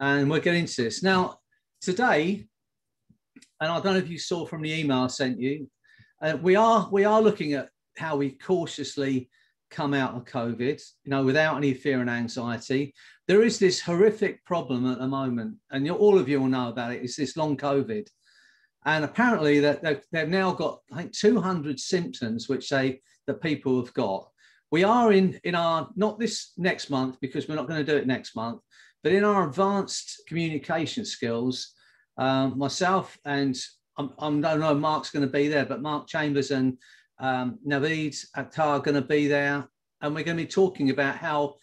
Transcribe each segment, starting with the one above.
and we'll get into this. Now, today, and I don't know if you saw from the email I sent you, uh, we are we are looking at how we cautiously come out of COVID, you know, without any fear and anxiety. There is this horrific problem at the moment, and all of you will know about it. It's this long COVID, and apparently that they've, they've now got I think 200 symptoms which they that people have got. We are in in our not this next month because we're not going to do it next month, but in our advanced communication skills, um, myself and I'm, I'm, I don't know Mark's going to be there, but Mark Chambers and um, Naveed Akhtar are going to be there, and we're going to be talking about how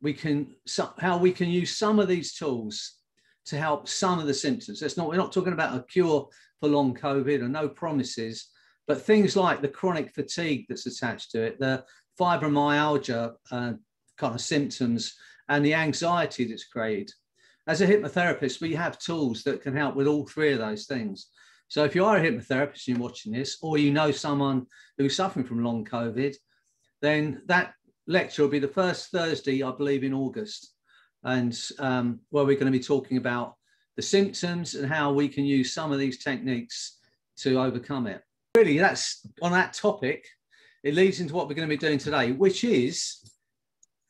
we can how we can use some of these tools to help some of the symptoms. That's not we're not talking about a cure for long COVID or no promises, but things like the chronic fatigue that's attached to it, the fibromyalgia uh, kind of symptoms, and the anxiety that's created. As a hypnotherapist, we have tools that can help with all three of those things. So if you are a hypnotherapist and you're watching this, or you know someone who's suffering from long COVID, then that lecture will be the first Thursday, I believe, in August, and um, where we're going to be talking about the symptoms and how we can use some of these techniques to overcome it. Really, that's on that topic. It leads into what we're going to be doing today, which is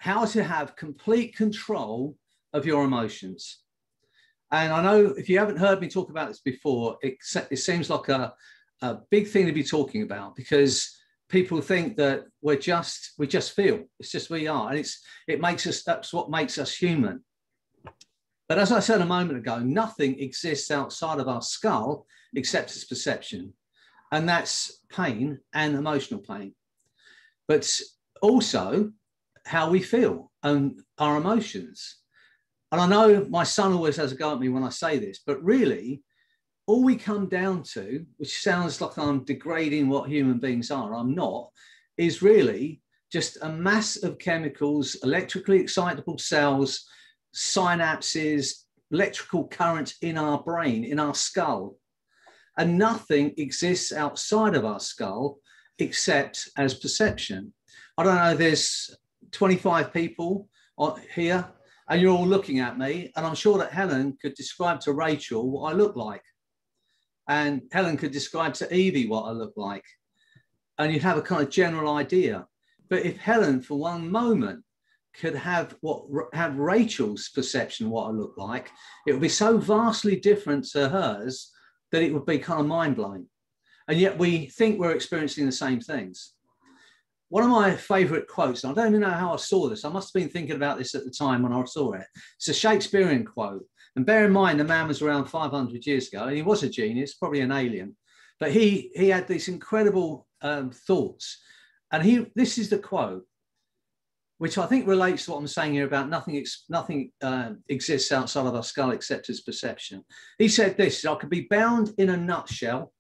how to have complete control of your emotions. And I know if you haven't heard me talk about this before, it, it seems like a, a big thing to be talking about because people think that we're just we just feel it's just we are and it's it makes us that's what makes us human but as i said a moment ago nothing exists outside of our skull except its perception and that's pain and emotional pain but also how we feel and our emotions and I know my son always has a go at me when I say this, but really, all we come down to, which sounds like I'm degrading what human beings are, I'm not, is really just a mass of chemicals, electrically excitable cells, synapses, electrical currents in our brain, in our skull. And nothing exists outside of our skull except as perception. I don't know, there's 25 people here and you're all looking at me, and I'm sure that Helen could describe to Rachel what I look like, and Helen could describe to Evie what I look like, and you'd have a kind of general idea. But if Helen, for one moment, could have what have Rachel's perception of what I look like, it would be so vastly different to hers that it would be kind of mind blowing. And yet we think we're experiencing the same things one of my favorite quotes, I don't even know how I saw this. I must have been thinking about this at the time when I saw it. It's a Shakespearean quote. And bear in mind, the man was around 500 years ago, and he was a genius, probably an alien. But he, he had these incredible um, thoughts. And he, this is the quote, which I think relates to what I'm saying here about nothing, nothing uh, exists outside of our skull except as perception. He said this I could be bound in a nutshell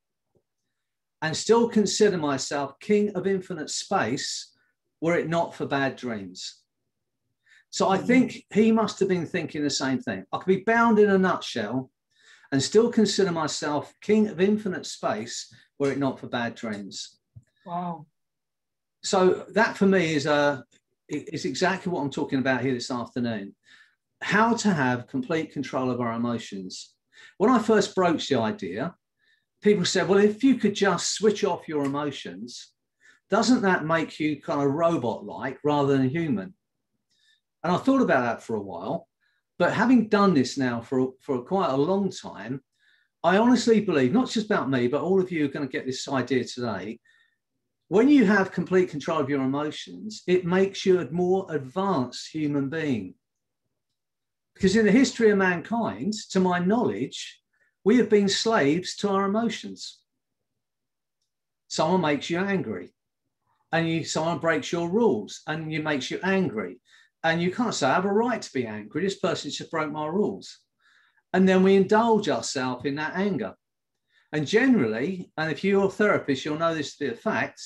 and still consider myself king of infinite space were it not for bad dreams. So I mm. think he must have been thinking the same thing. I could be bound in a nutshell and still consider myself king of infinite space were it not for bad dreams. Wow. So that for me is uh, a is exactly what I'm talking about here this afternoon. How to have complete control of our emotions. When I first broached the idea, people said, well, if you could just switch off your emotions, doesn't that make you kind of robot like rather than human? And I thought about that for a while. But having done this now for, for quite a long time, I honestly believe, not just about me, but all of you are going to get this idea today. When you have complete control of your emotions, it makes you a more advanced human being. Because in the history of mankind, to my knowledge, we have been slaves to our emotions. Someone makes you angry, and you, someone breaks your rules, and you makes you angry, and you can't say, "I have a right to be angry." This person just broke my rules, and then we indulge ourselves in that anger. And generally, and if you're a therapist, you'll know this to be a fact.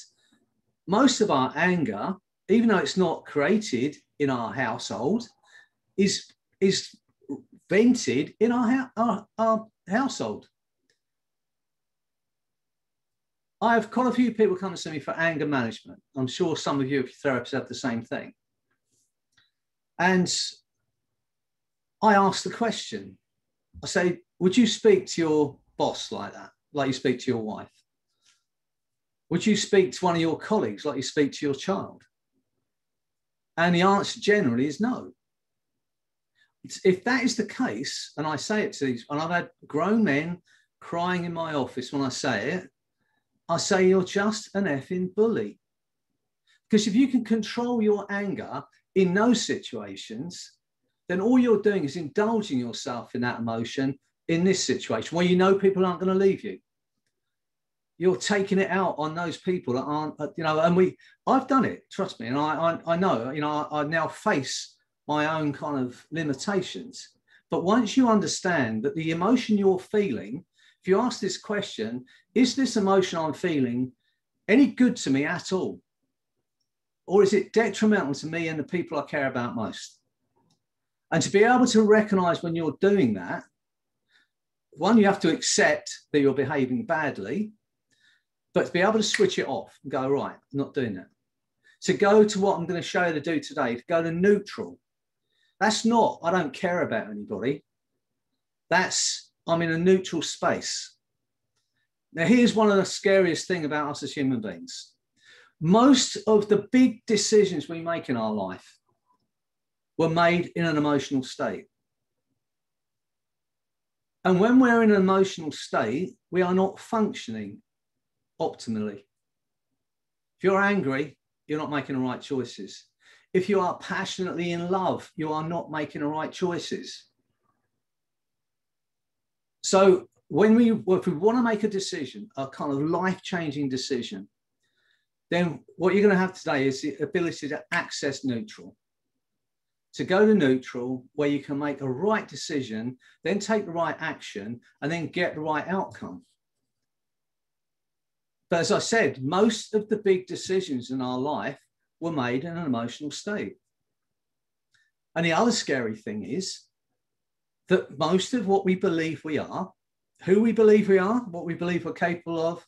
Most of our anger, even though it's not created in our household, is is vented in our, our, our household. I have quite a few people come to me for anger management. I'm sure some of you, if you're therapists, have the same thing. And I ask the question. I say, would you speak to your boss like that, like you speak to your wife? Would you speak to one of your colleagues like you speak to your child? And the answer generally is no. If that is the case, and I say it to these, and I've had grown men crying in my office when I say it, I say you're just an effing bully. Because if you can control your anger in those situations, then all you're doing is indulging yourself in that emotion in this situation where you know people aren't going to leave you you're taking it out on those people that aren't, uh, you know, and we, I've done it, trust me. And I, I, I know, you know, I, I now face my own kind of limitations. But once you understand that the emotion you're feeling, if you ask this question, is this emotion I'm feeling any good to me at all? Or is it detrimental to me and the people I care about most? And to be able to recognize when you're doing that, one, you have to accept that you're behaving badly. But to be able to switch it off and go, right, I'm not doing that. To go to what I'm going to show you to do today, to go to neutral. That's not, I don't care about anybody. That's, I'm in a neutral space. Now, here's one of the scariest thing about us as human beings. Most of the big decisions we make in our life were made in an emotional state. And when we're in an emotional state, we are not functioning optimally. If you're angry, you're not making the right choices. If you are passionately in love, you are not making the right choices. So when we if we want to make a decision, a kind of life-changing decision, then what you're going to have today is the ability to access neutral. To go to neutral, where you can make a right decision, then take the right action, and then get the right outcome. But as I said, most of the big decisions in our life were made in an emotional state. And the other scary thing is that most of what we believe we are, who we believe we are, what we believe we're capable of,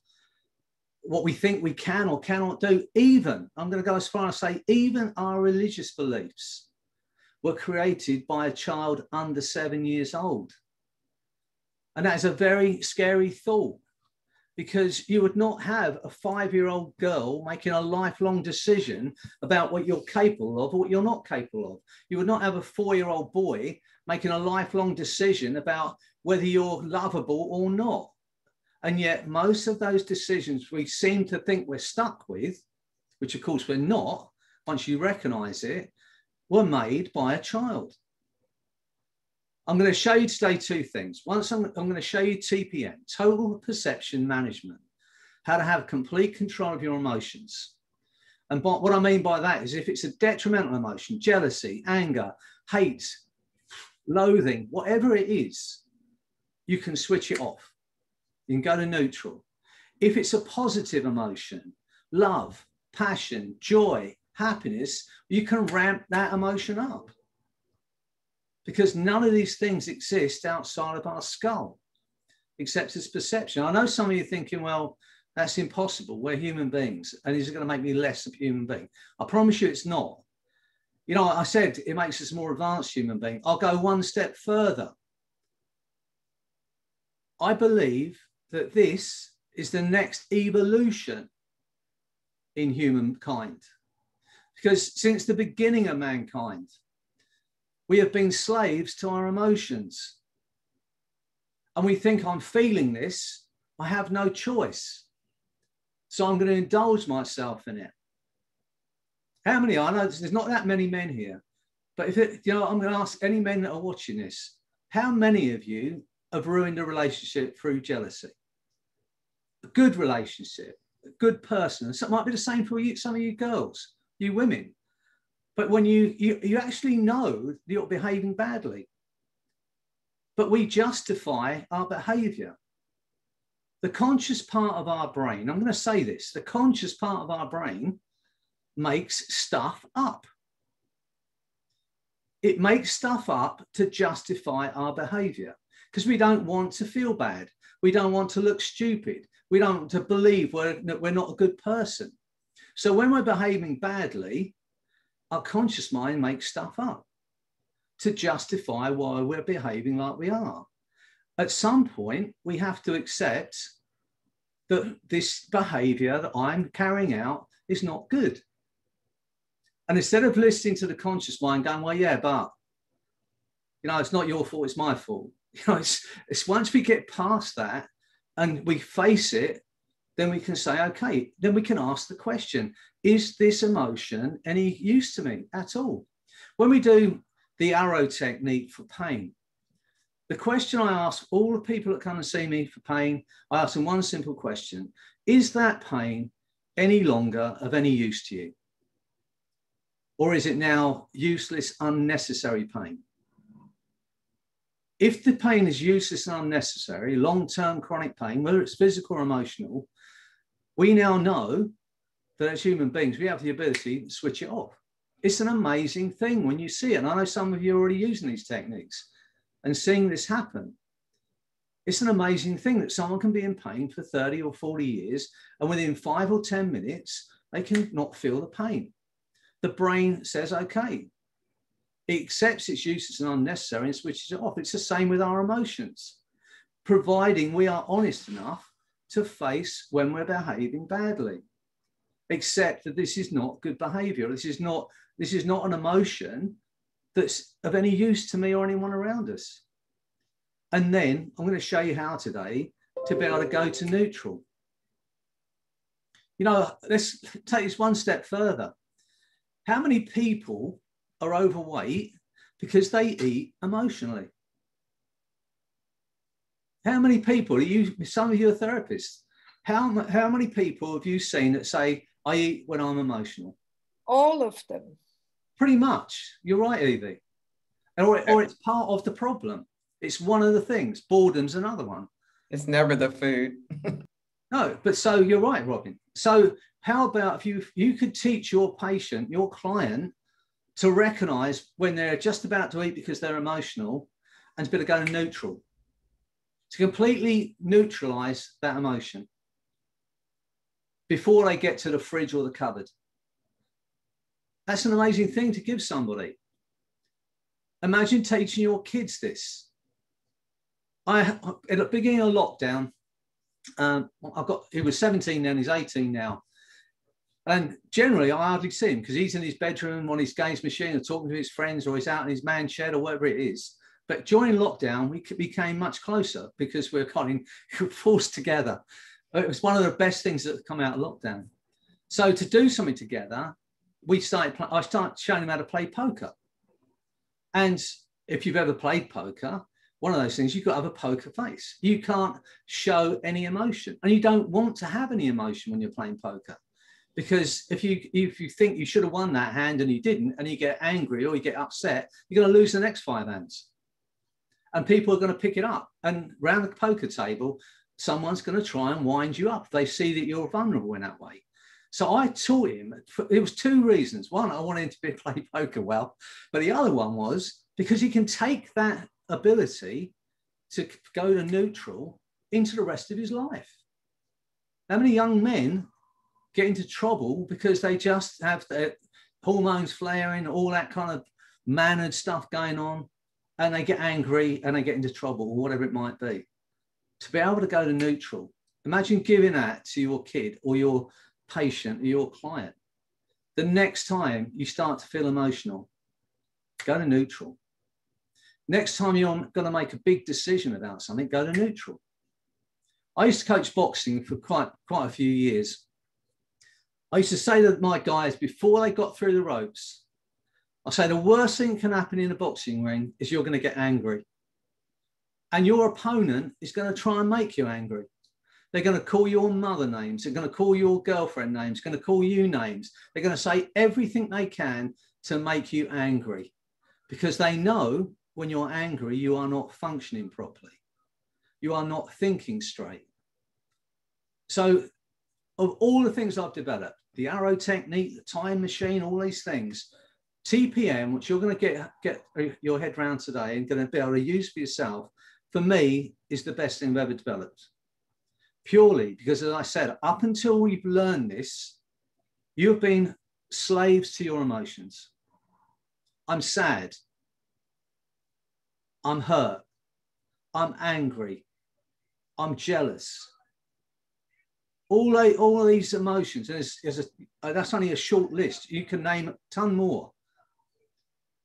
what we think we can or cannot do, even, I'm going to go as far as say, even our religious beliefs were created by a child under seven years old. And that is a very scary thought because you would not have a five year old girl making a lifelong decision about what you're capable of or what you're not capable of. You would not have a four year old boy making a lifelong decision about whether you're lovable or not. And yet, most of those decisions we seem to think we're stuck with, which of course we're not, once you recognize it, were made by a child. I'm going to show you today two things. Once I'm, I'm going to show you TPM, total perception management, how to have complete control of your emotions. And what I mean by that is if it's a detrimental emotion, jealousy, anger, hate, loathing, whatever it is, you can switch it off. You can go to neutral. If it's a positive emotion, love, passion, joy, happiness, you can ramp that emotion up because none of these things exist outside of our skull, except as perception. I know some of you thinking, well, that's impossible. We're human beings, and is it going to make me less of a human being? I promise you it's not. You know, I said it makes us more advanced human being. I'll go one step further. I believe that this is the next evolution in humankind. Because since the beginning of mankind, we have been slaves to our emotions. And we think I'm feeling this, I have no choice. So I'm going to indulge myself in it. How many? I know there's not that many men here, but if it, you know, I'm going to ask any men that are watching this, how many of you have ruined a relationship through jealousy? A good relationship, a good person. So it might be the same for you, some of you girls, you women. But when you, you, you actually know you're behaving badly, but we justify our behavior. The conscious part of our brain, I'm going to say this the conscious part of our brain makes stuff up. It makes stuff up to justify our behavior because we don't want to feel bad. We don't want to look stupid. We don't want to believe we're, we're not a good person. So when we're behaving badly, our conscious mind makes stuff up to justify why we're behaving like we are. At some point, we have to accept that this behavior that I'm carrying out is not good. And instead of listening to the conscious mind going, well, yeah, but, you know, it's not your fault, it's my fault. You know, it's, it's once we get past that and we face it, then we can say, okay, then we can ask the question, is this emotion any use to me at all? When we do the arrow technique for pain, the question I ask all the people that come and see me for pain, I ask them one simple question Is that pain any longer of any use to you? Or is it now useless, unnecessary pain? If the pain is useless and unnecessary, long term chronic pain, whether it's physical or emotional, we now know that as human beings, we have the ability to switch it off. It's an amazing thing when you see it. And I know some of you are already using these techniques and seeing this happen. It's an amazing thing that someone can be in pain for 30 or 40 years, and within five or 10 minutes, they can not feel the pain. The brain says, okay, it accepts its use as unnecessary and switches it off. It's the same with our emotions, providing we are honest enough to face when we're behaving badly. Accept that this is not good behavior. This is not, this is not an emotion that's of any use to me or anyone around us. And then I'm going to show you how today to be able to go to neutral. You know, let's take this one step further. How many people are overweight because they eat emotionally? How many people are you? Some of you are therapists. How, how many people have you seen that say, I eat when I'm emotional? All of them. Pretty much. You're right, Evie. Or, or it's part of the problem. It's one of the things. Boredom's another one. It's never the food. no, but so you're right, Robin. So how about if you you could teach your patient, your client, to recognize when they're just about to eat because they're emotional and to be able to go neutral, to completely neutralize that emotion before they get to the fridge or the cupboard. That's an amazing thing to give somebody. Imagine teaching your kids this. I at the beginning of lockdown, um, I've got he was 17 then, he's 18 now. And generally, I hardly see him because he's in his bedroom on his games machine or talking to his friends, or he's out in his man shed or whatever it is. But during lockdown, we became much closer because we are kind of forced together. It was one of the best things that come out of lockdown. So to do something together, we started, I started showing him how to play poker. And if you've ever played poker, one of those things, you've got to have a poker face. You can't show any emotion. And you don't want to have any emotion when you're playing poker. Because if you if you think you should have won that hand and you didn't, and you get angry or you get upset, you're going to lose the next five hands. And people are going to pick it up. And around the poker table, someone's going to try and wind you up. They see that you're vulnerable in that way. So I taught him, it was two reasons. One, I wanted him to be, play poker well, but the other one was because he can take that ability to go to neutral into the rest of his life. How many young men get into trouble because they just have their hormones flaring, all that kind of mannered stuff going on, and they get angry and they get into trouble or whatever it might be. To be able to go to neutral, imagine giving that to your kid or your patient or your client. The next time you start to feel emotional, go to neutral. Next time you're going to make a big decision about something, go to neutral. I used to coach boxing for quite, quite a few years. I used to say to my guys before they got through the ropes, I say the worst thing can happen in a boxing ring is you're going to get angry. And your opponent is going to try and make you angry. They're going to call your mother names. They're going to call your girlfriend names. Going to call you names. They're going to say everything they can to make you angry because they know when you're angry, you are not functioning properly. You are not thinking straight. So, of all the things I've developed, the arrow technique, the time machine, all these things, TPM, which you're going to get, get your head around today and going to be able to use for yourself, for me, is the best thing I've ever developed purely because, as I said, up until we've learned this, you've been slaves to your emotions. I'm sad. I'm hurt, I'm angry, I'm jealous. All, all these emotions, and it's, it's a, uh, that's only a short list. You can name a ton more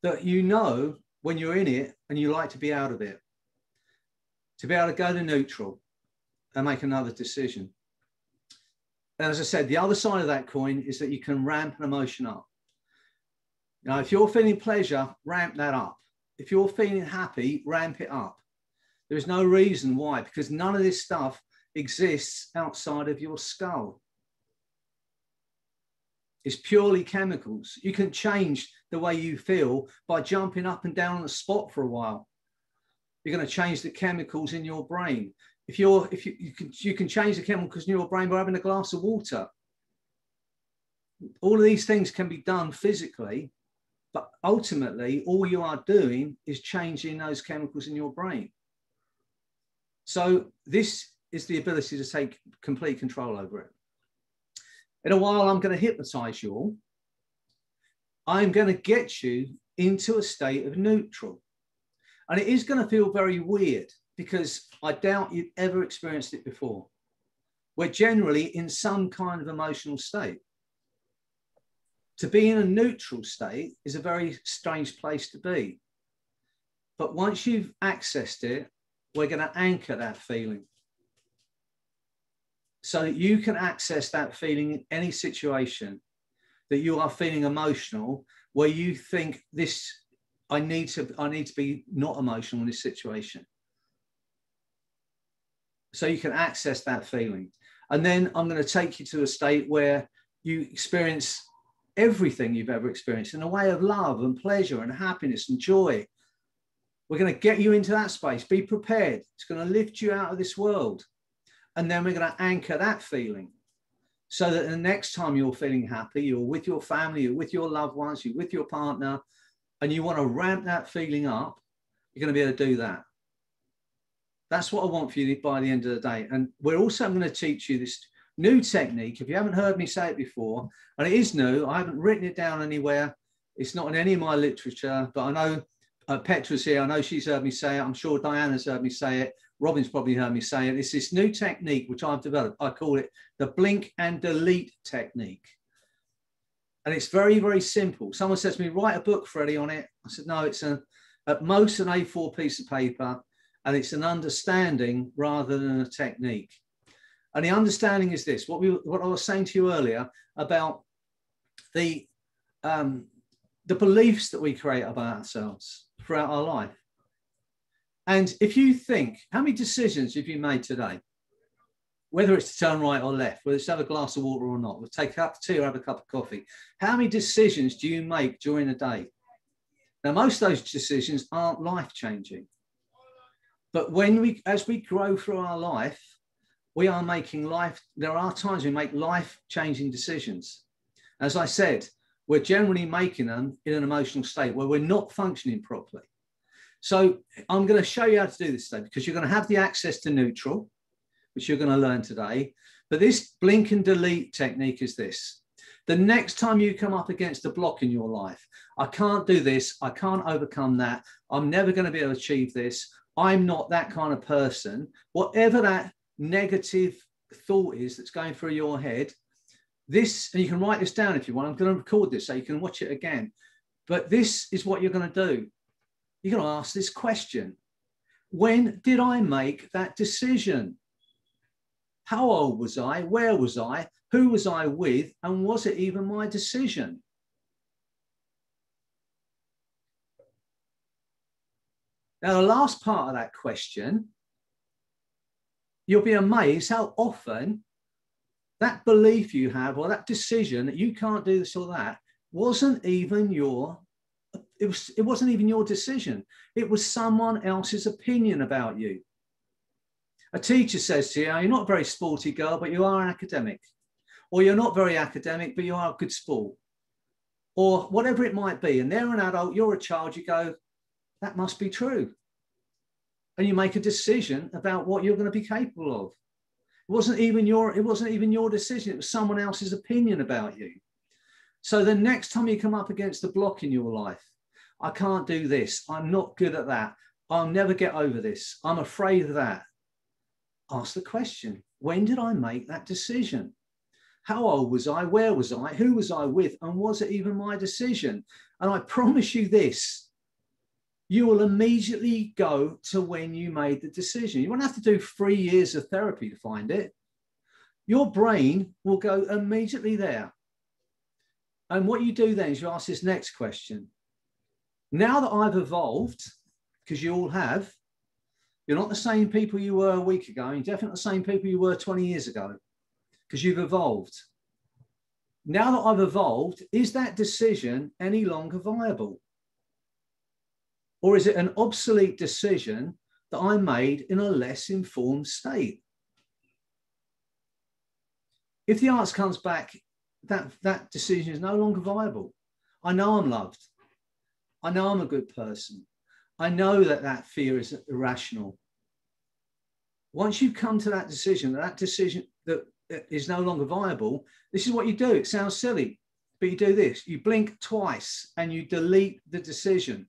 that you know when you're in it and you like to be out of it. To be able to go to neutral and make another decision. And as I said, the other side of that coin is that you can ramp an emotion up. Now, if you're feeling pleasure, ramp that up. If you're feeling happy, ramp it up. There is no reason why, because none of this stuff exists outside of your skull. It's purely chemicals. You can change the way you feel by jumping up and down on the spot for a while. You're going to change the chemicals in your brain. If you're, if you, you can, you can change the chemicals in your brain by having a glass of water. All of these things can be done physically, but ultimately, all you are doing is changing those chemicals in your brain. So this is the ability to take complete control over it. In a while, I'm going to hypnotize you all. I'm going to get you into a state of neutral. And it is going to feel very weird because I doubt you've ever experienced it before. We're generally in some kind of emotional state. To be in a neutral state is a very strange place to be. But once you've accessed it, we're going to anchor that feeling so that you can access that feeling in any situation that you are feeling emotional where you think this i need to i need to be not emotional in this situation. So you can access that feeling. And then i'm going to take you to a state where you experience everything you've ever experienced in a way of love and pleasure and happiness and joy. We're going to get you into that space. Be prepared. It's going to lift you out of this world. And then we're going to anchor that feeling so that the next time you're feeling happy, you're with your family, you're with your loved ones, you're with your partner, and you want to ramp that feeling up, you're going to be able to do that. That's what I want for you by the end of the day. And we're also going to teach you this new technique. If you haven't heard me say it before, and it is new, I haven't written it down anywhere. It's not in any of my literature, but I know uh, Petra's here. I know she's heard me say it. I'm sure Diana's heard me say it. Robin's probably heard me say it. It's this new technique which I've developed. I call it the blink and delete technique. And it's very, very simple. Someone says to me, write a book, Freddy, on it. I said, no, it's a, at most an A4 piece of paper and it's an understanding rather than a technique. And the understanding is this, what, we, what I was saying to you earlier about the, um, the beliefs that we create about ourselves throughout our life. And if you think, how many decisions have you made today? Whether it's to turn right or left, whether it's to have a glass of water or not, or take a cup of tea or have a cup of coffee. How many decisions do you make during the day? Now, most of those decisions aren't life changing. But when we, as we grow through our life, we are making life, there are times we make life changing decisions. As I said, we're generally making them in an emotional state where we're not functioning properly. So I'm going to show you how to do this today because you're going to have the access to neutral, which you're going to learn today. But this blink and delete technique is this. The next time you come up against a block in your life, I can't do this, I can't overcome that, I'm never going to be able to achieve this, I'm not that kind of person, whatever that negative thought is that's going through your head, this, and you can write this down if you want, I'm going to record this so you can watch it again. But this is what you're going to do you're going to ask this question When did I make that decision? How old was I? Where was I? Who was I with? And was it even my decision? Now, the last part of that question, you'll be amazed how often that belief you have or that decision that you can't do this or that wasn't even your it was it wasn't even your decision it was someone else's opinion about you a teacher says to you oh, you're not a very sporty girl but you are an academic or you're not very academic but you are a good sport or whatever it might be and they're an adult you're a child you go that must be true and you make a decision about what you're going to be capable of it wasn't even your it wasn't even your decision it was someone else's opinion about you so the next time you come up against a block in your life, I can't do this. I'm not good at that. I'll never get over this. I'm afraid of that. Ask the question when did I make that decision? How old was I? Where was I? Who was I with? And was it even my decision? And I promise you this you will immediately go to when you made the decision. You won't have to do three years of therapy to find it. Your brain will go immediately there. And what you do then is you ask this next question. Now that I've evolved, because you all have, you're not the same people you were a week ago. You're definitely the same people you were 20 years ago because you've evolved. Now that I've evolved, is that decision any longer viable? Or is it an obsolete decision that I made in a less informed state? If the answer comes back, that, that decision is no longer viable. I know I'm loved. I know I'm a good person. I know that that fear is irrational. Once you come to that decision, that decision that is no longer viable, this is what you do. It sounds silly, but you do this. You blink twice and you delete the decision.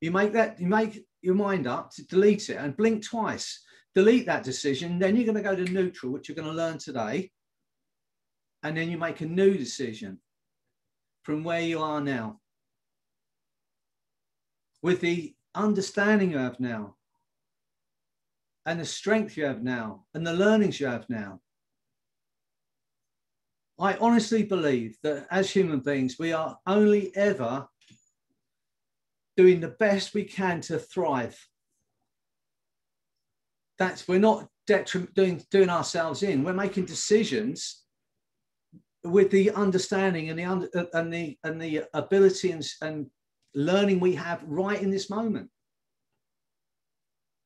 You make that, you make your mind up to delete it and blink twice. Delete that decision. Then you're going to go to neutral, which you're going to learn today. And then you make a new decision from where you are now with the understanding you have now and the strength you have now and the learnings you have now. I honestly believe that as human beings, we are only ever doing the best we can to thrive. That's we're not detrim- doing doing ourselves in. We're making decisions with the understanding and the under, and the and the ability and, and learning we have right in this moment.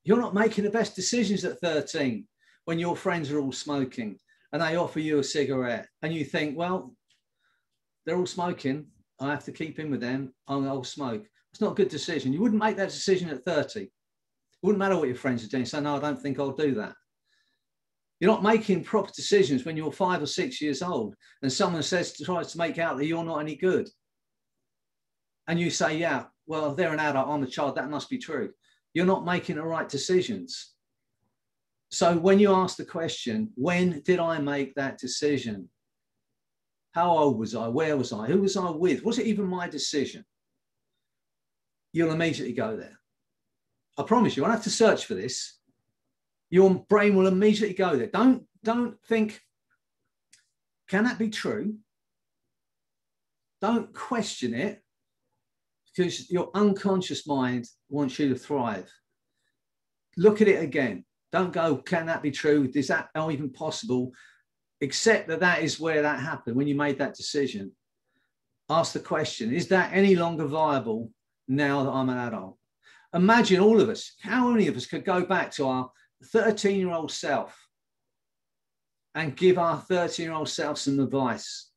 You're not making the best decisions at 13 when your friends are all smoking and they offer you a cigarette and you think, well, they're all smoking. I have to keep in with them. I'll smoke. It's not a good decision. You wouldn't make that decision at 30. It wouldn't matter what your friends are doing. So, no, I don't think I'll do that. You're not making proper decisions when you're five or six years old and someone says tries to make out that you're not any good and you say, yeah, well, they're an adult, I'm a child, that must be true. You're not making the right decisions. So when you ask the question, when did I make that decision? How old was I? Where was I? Who was I with? Was it even my decision? You'll immediately go there. I promise you, I have to search for this. Your brain will immediately go there. Don't, don't think, can that be true? Don't question it because your unconscious mind wants you to thrive. Look at it again. Don't go, can that be true? Is that even possible? Accept that that is where that happened when you made that decision. Ask the question Is that any longer viable now that I'm an adult? Imagine all of us, how many of us could go back to our 13 year old self and give our 13 year old self some advice?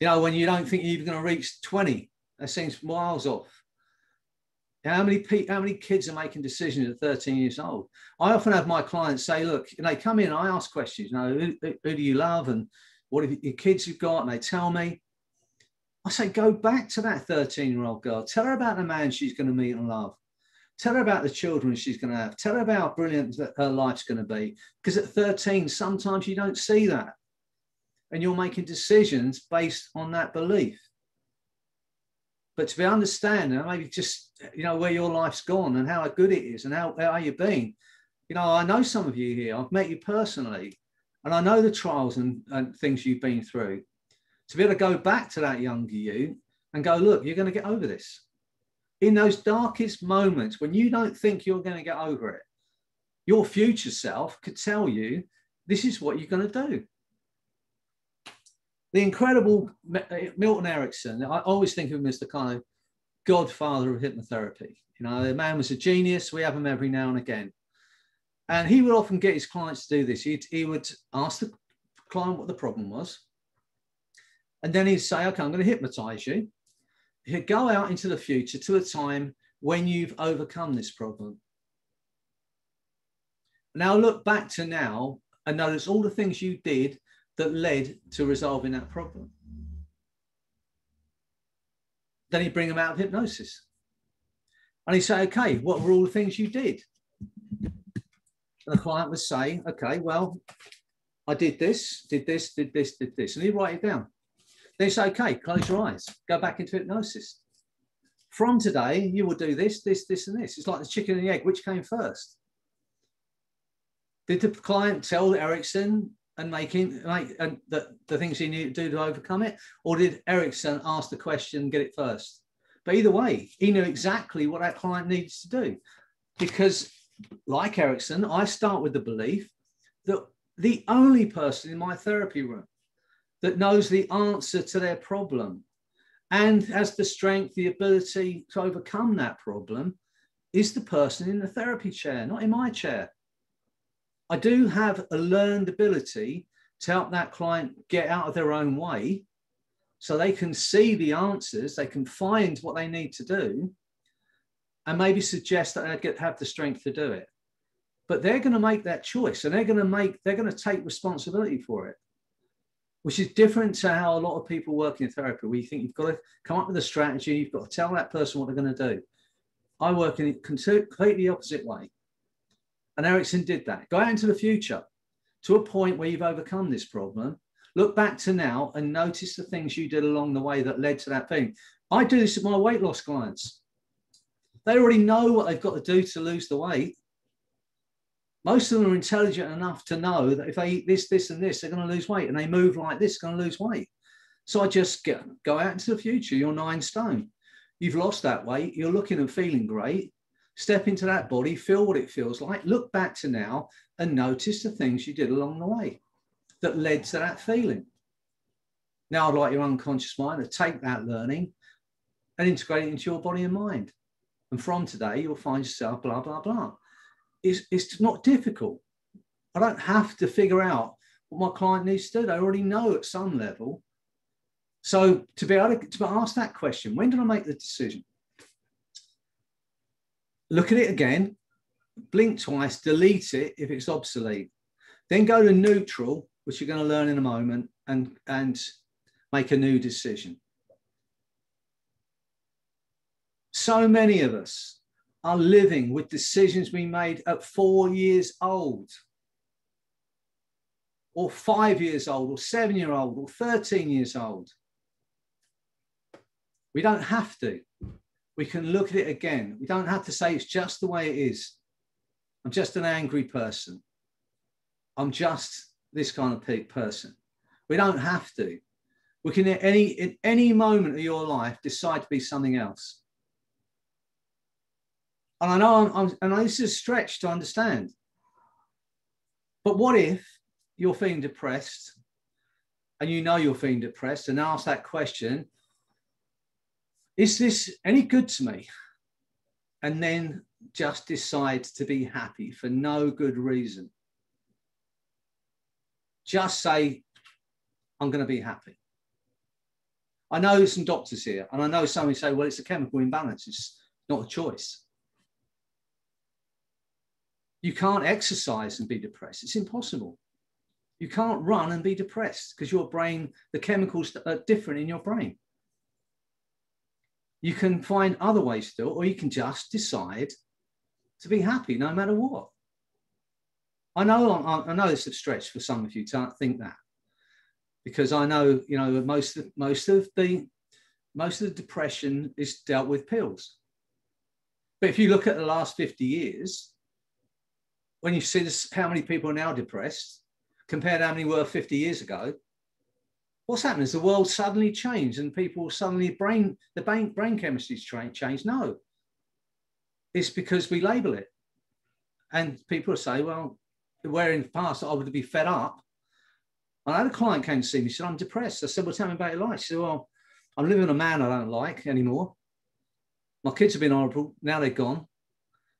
You know, when you don't think you're even going to reach 20, that seems miles off. How many pe- how many kids are making decisions at 13 years old? I often have my clients say, look, and they come in I ask questions, you know, who, who do you love and what have your kids you've got? And they tell me. I say, go back to that 13 year old girl. Tell her about the man she's going to meet and love. Tell her about the children she's going to have. Tell her about how brilliant her life's going to be. Because at 13, sometimes you don't see that and you're making decisions based on that belief. But to be understanding, maybe just you know where your life's gone and how good it is and how, how you've been. You know, I know some of you here. I've met you personally, and I know the trials and, and things you've been through. To be able to go back to that younger you and go, look, you're going to get over this. In those darkest moments when you don't think you're going to get over it, your future self could tell you this is what you're going to do the incredible uh, Milton Erickson, I always think of him as the kind of godfather of hypnotherapy. You know, the man was a genius. We have him every now and again. And he would often get his clients to do this. He'd, he would ask the client what the problem was. And then he'd say, okay, I'm going to hypnotize you. He'd go out into the future to a time when you've overcome this problem. Now look back to now and notice all the things you did that led to resolving that problem. Then he'd bring them out of hypnosis. And he'd say, okay, what were all the things you did? And the client would say, okay, well, I did this, did this, did this, did this. And he'd write it down. Then he'd say, okay, close your eyes, go back into hypnosis. From today, you will do this, this, this, and this. It's like the chicken and the egg. Which came first? Did the client tell Erickson and making make and the, the things he needed to do to overcome it, or did Erickson ask the question, get it first? But either way, he knew exactly what that client needs to do, because like Erickson, I start with the belief that the only person in my therapy room that knows the answer to their problem and has the strength, the ability to overcome that problem is the person in the therapy chair, not in my chair. I do have a learned ability to help that client get out of their own way so they can see the answers, they can find what they need to do, and maybe suggest that they get have the strength to do it. But they're going to make that choice and they're going to make, they're going to take responsibility for it, which is different to how a lot of people work in therapy, where you think you've got to come up with a strategy, you've got to tell that person what they're going to do. I work in a completely opposite way. And Erickson did that. Go out into the future to a point where you've overcome this problem. Look back to now and notice the things you did along the way that led to that thing. I do this with my weight loss clients. They already know what they've got to do to lose the weight. Most of them are intelligent enough to know that if they eat this, this, and this, they're going to lose weight, and they move like this, going to lose weight. So I just get, go out into the future. You're nine stone. You've lost that weight. You're looking and feeling great. Step into that body, feel what it feels like, look back to now and notice the things you did along the way that led to that feeling. Now I'd like your unconscious mind to take that learning and integrate it into your body and mind. And from today, you'll find yourself blah, blah, blah. It's, it's not difficult. I don't have to figure out what my client needs to do. They already know at some level. So to be able to, to ask that question, when did I make the decision? Look at it again, blink twice, delete it if it's obsolete. Then go to neutral, which you're going to learn in a moment, and, and make a new decision. So many of us are living with decisions we made at four years old, or five years old, or seven year old, or 13 years old. We don't have to we can look at it again. We don't have to say it's just the way it is. I'm just an angry person. I'm just this kind of person. We don't have to. We can at any in any moment of your life decide to be something else. And I know I'm, I'm and this is a stretch to understand. But what if you're feeling depressed and you know you're feeling depressed and ask that question is this any good to me? And then just decide to be happy for no good reason. Just say, I'm going to be happy. I know some doctors here, and I know some who say, well, it's a chemical imbalance, it's not a choice. You can't exercise and be depressed, it's impossible. You can't run and be depressed because your brain, the chemicals are different in your brain. You can find other ways to do it, or you can just decide to be happy no matter what. I know I know it's a stretch for some of you to think that, because I know you know most of, most of the most of the depression is dealt with pills. But if you look at the last 50 years, when you see this, how many people are now depressed compared to how many were 50 years ago, what's happened is the world suddenly changed and people suddenly brain the brain, brain chemistry's changed? No. It's because we label it. And people say well where in the past i would be fed up. And i had a client came to see me. She said i'm depressed. I said well tell me about your life. She said well i'm living with a man i don't like anymore. My kids have been horrible. Now they're gone.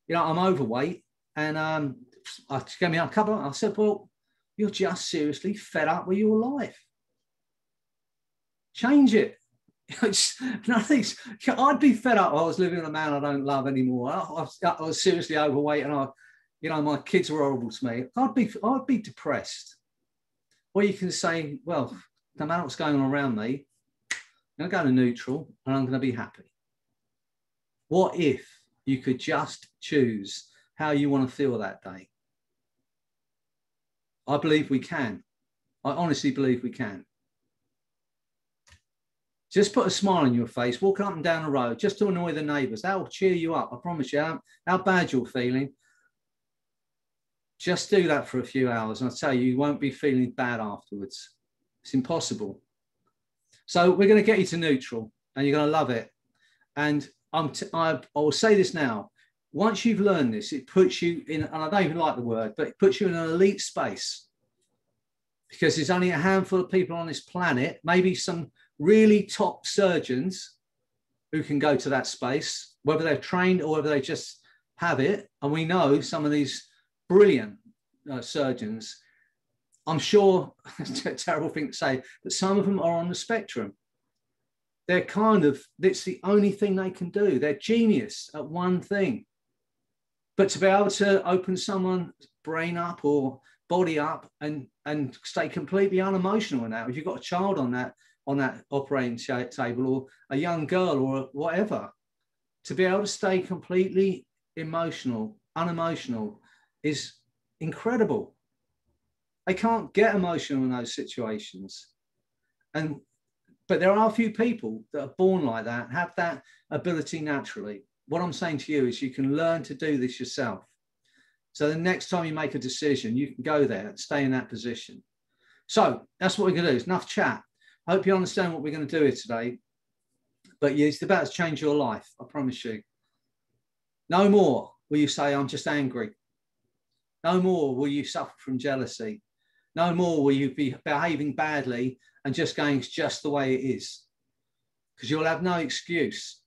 You know i'm overweight. And um i gave me a couple i said well you're just seriously fed up with your life change it. I'd be fed up. I was living with a man I don't love anymore. I, I, I, was seriously overweight, and I, you know, my kids were horrible to me. I'd be, I'd be depressed. Or you can say, well, no matter what's going on around me, I'm going go to neutral and I'm going to be happy. What if you could just choose how you want to feel that day? I believe we can. I honestly believe we can. Just put a smile on your face, walk up and down the road just to annoy the neighbours. That will cheer you up. I promise you. How, how bad you're feeling. Just do that for a few hours, and I'll tell you, you won't be feeling bad afterwards. It's impossible. So we're going to get you to neutral, and you're going to love it. And I'm t- I, I will say this now. Once you've learned this, it puts you in, and I don't even like the word, but it puts you in an elite space because there's only a handful of people on this planet, maybe some really top surgeons who can go to that space, whether they're trained or whether they just have it. And we know some of these brilliant uh, surgeons. I'm sure it's a terrible thing to say, but some of them are on the spectrum. They're kind of, it's the only thing they can do. They're genius at one thing. But to be able to open someone's brain up or body up and, and stay completely unemotional in that, if you've got a child on that, on that operating table or a young girl or whatever, to be able to stay completely emotional, unemotional is incredible. I can't get emotional in those situations. And but there are a few people that are born like that, have that ability naturally. What I'm saying to you is you can learn to do this yourself. So the next time you make a decision, you can go there and stay in that position. So that's what we're going to do. It's enough chat. I hope you understand what we're going to do here today. But it's about to change your life, I promise you. No more will you say, I'm just angry. No more will you suffer from jealousy. No more will you be behaving badly and just going, just the way it is. Because you'll have no excuse.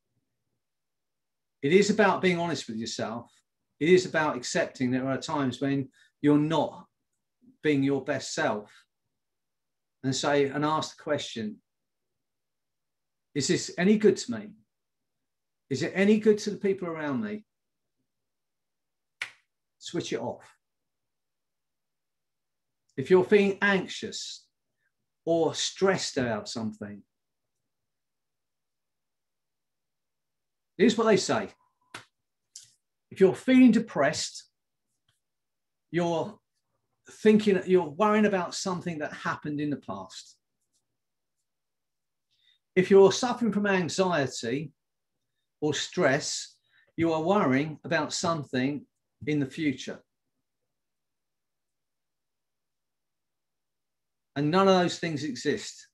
It is about being honest with yourself. It is about accepting there are times when you're not being your best self. And say, and ask the question Is this any good to me? Is it any good to the people around me? Switch it off. If you're feeling anxious or stressed about something, here's what they say. If you're feeling depressed, you're thinking, you're worrying about something that happened in the past. If you're suffering from anxiety or stress, you are worrying about something in the future. And none of those things exist.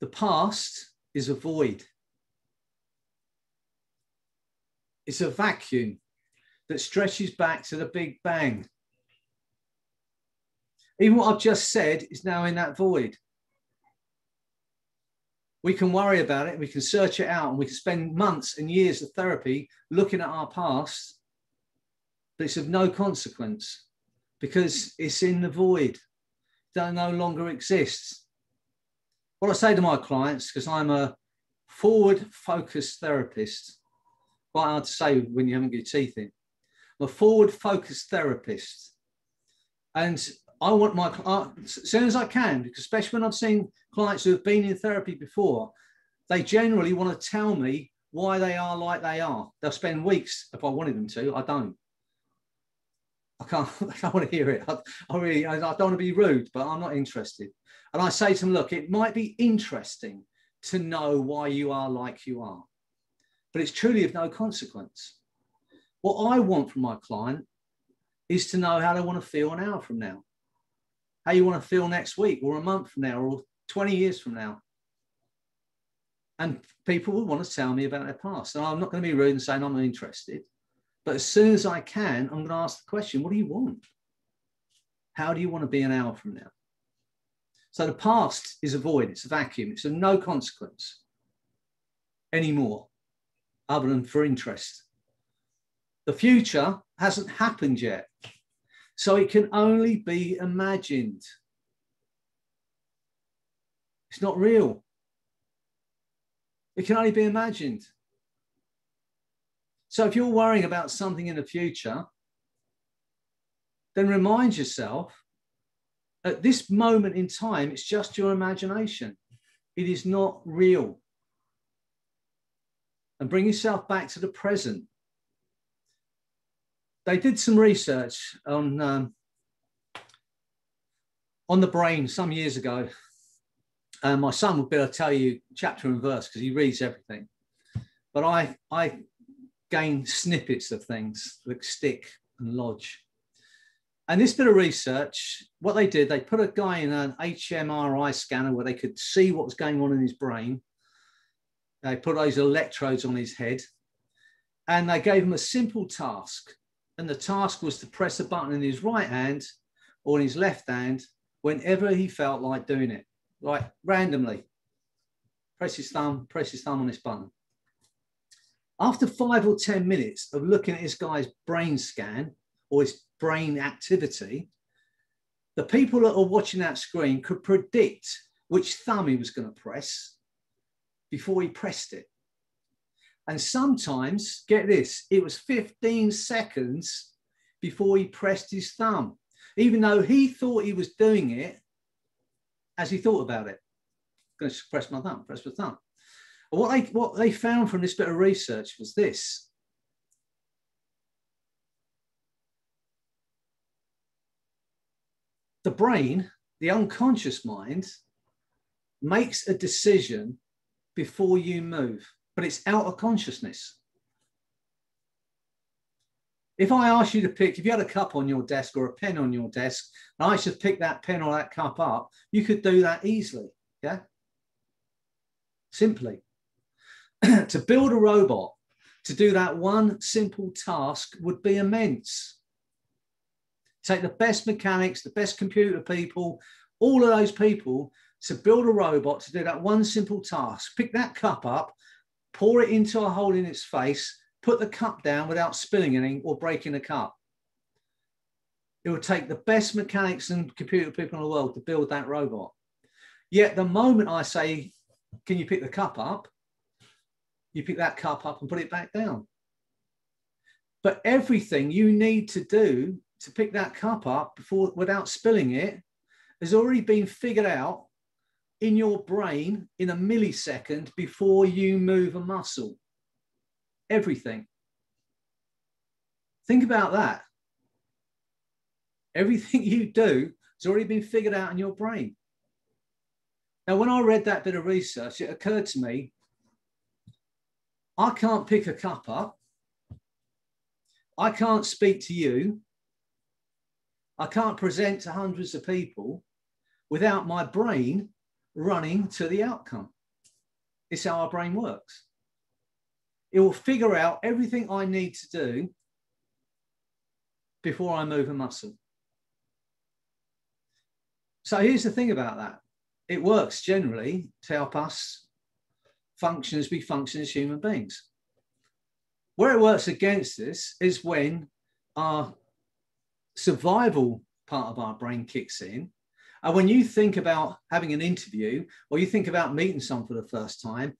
The past is a void. It's a vacuum that stretches back to the Big Bang. Even what I've just said is now in that void. We can worry about it, we can search it out, and we can spend months and years of therapy looking at our past, but it's of no consequence because it's in the void that no longer exists. What I say to my clients, because I'm a forward focused therapist, quite hard to say when you haven't got your teeth in. I'm a forward focused therapist. And I want my, uh, as soon as I can, because especially when I've seen clients who have been in therapy before, they generally want to tell me why they are like they are. They'll spend weeks if I wanted them to. I don't. I can't, I don't want to hear it. I, I really, I don't want to be rude, but I'm not interested. And I say to them, look, it might be interesting to know why you are like you are, but it's truly of no consequence. What I want from my client is to know how they want to feel an hour from now, how you want to feel next week or a month from now or 20 years from now. And people will want to tell me about their past. And I'm not going to be rude and saying I'm not interested. But as soon as I can, I'm going to ask the question what do you want? How do you want to be an hour from now? So the past is a void, it's a vacuum, it's of no consequence anymore, other than for interest. The future hasn't happened yet, so it can only be imagined. It's not real. It can only be imagined. So if you're worrying about something in the future, then remind yourself at this moment in time, it's just your imagination. It is not real. And bring yourself back to the present. They did some research on, um, on the brain some years ago. And my son would be able to tell you chapter and verse because he reads everything. But I, I gain snippets of things that stick and lodge. And this bit of research, what they did, they put a guy in an HMRI scanner where they could see what was going on in his brain. They put those electrodes on his head and they gave him a simple task. And the task was to press a button in his right hand or in his left hand whenever he felt like doing it, like randomly. Press his thumb, press his thumb on this button. After five or 10 minutes of looking at this guy's brain scan or his brain activity, the people that are watching that screen could predict which thumb he was going to press before he pressed it. And sometimes, get this, it was 15 seconds before he pressed his thumb, even though he thought he was doing it as he thought about it. I'm going to press my thumb, press my thumb. And what they, what they found from this bit of research was this the brain, the unconscious mind, makes a decision before you move, but it's out of consciousness. If I ask you to pick, if you had a cup on your desk or a pen on your desk, and I should pick that pen or that cup up, you could do that easily. Yeah. Simply. to build a robot to do that one simple task would be immense. Take the best mechanics, the best computer people, all of those people to build a robot to do that one simple task. Pick that cup up, pour it into a hole in its face, put the cup down without spilling anything or breaking the cup. It would take the best mechanics and computer people in the world to build that robot. Yet the moment I say, can you pick the cup up? You pick that cup up and put it back down. But everything you need to do to pick that cup up before without spilling it has already been figured out in your brain in a millisecond before you move a muscle. Everything. Think about that. Everything you do has already been figured out in your brain. Now, when I read that bit of research, it occurred to me I can't pick a cup up. I can't speak to you. I can't present to hundreds of people without my brain running to the outcome. It's how our brain works. It will figure out everything I need to do before I move a muscle. So here's the thing about that it works generally to help us function as we function as human beings. Where it works against this is when our survival part of our brain kicks in. And when you think about having an interview or you think about meeting someone for the first time,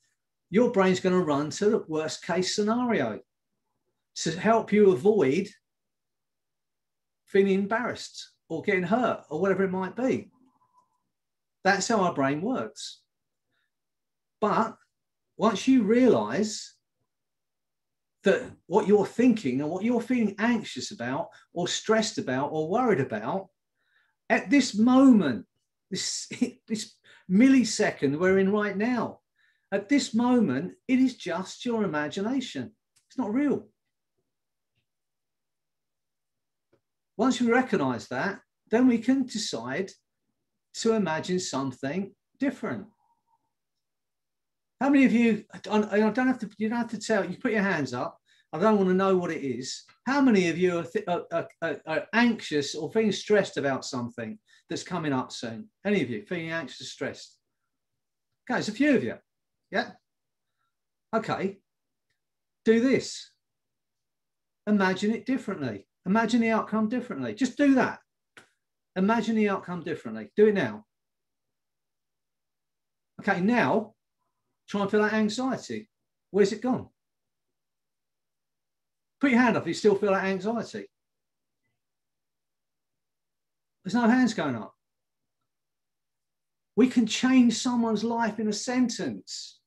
your brain's going to run to the worst case scenario to help you avoid feeling embarrassed or getting hurt or whatever it might be. That's how our brain works. But once you realize that what you're thinking and what you're feeling anxious about or stressed about or worried about at this moment, this, this millisecond we're in right now, at this moment, it is just your imagination. It's not real. Once we recognize that, then we can decide to imagine something different. How many of you, I don't have to, you don't have to tell, you put your hands up. I don't want to know what it is. How many of you are, th- are, are, are, anxious or feeling stressed about something that's coming up soon? Any of you feeling anxious, stressed? There's a few of you. Yeah. Okay. Do this. Imagine it differently. Imagine the outcome differently. Just do that. Imagine the outcome differently. Do it now. Okay, now Try and feel that anxiety. Where's it gone? Put your hand up if you still feel that anxiety. There's no hands going up. We can change someone's life in a sentence.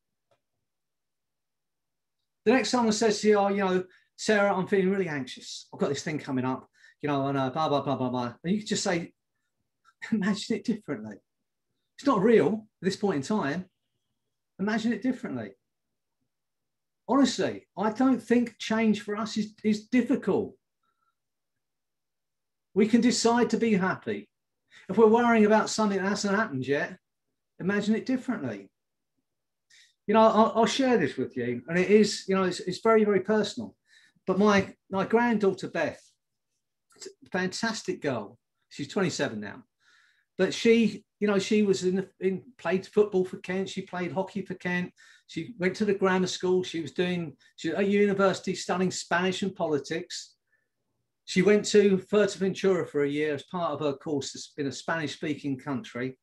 The next someone says to you, oh, you know, Sarah, I'm feeling really anxious. I've got this thing coming up, you know, and uh, blah, blah, blah, blah, blah. And you can just say, imagine it differently. It's not real at this point in time. Imagine it differently. Honestly, I don't think change for us is, is difficult. We can decide to be happy. If we're worrying about something that hasn't happened yet, imagine it differently. You know, I'll, I'll share this with you, and it is, you know, it's, it's very, very personal. But my my granddaughter Beth, fantastic girl. She's 27 now, but she, you know, she was in, in played football for Kent. She played hockey for Kent. She went to the grammar school. She was doing she was at university studying Spanish and politics. She went to Fuerteventura for a year as part of her course in a Spanish speaking country.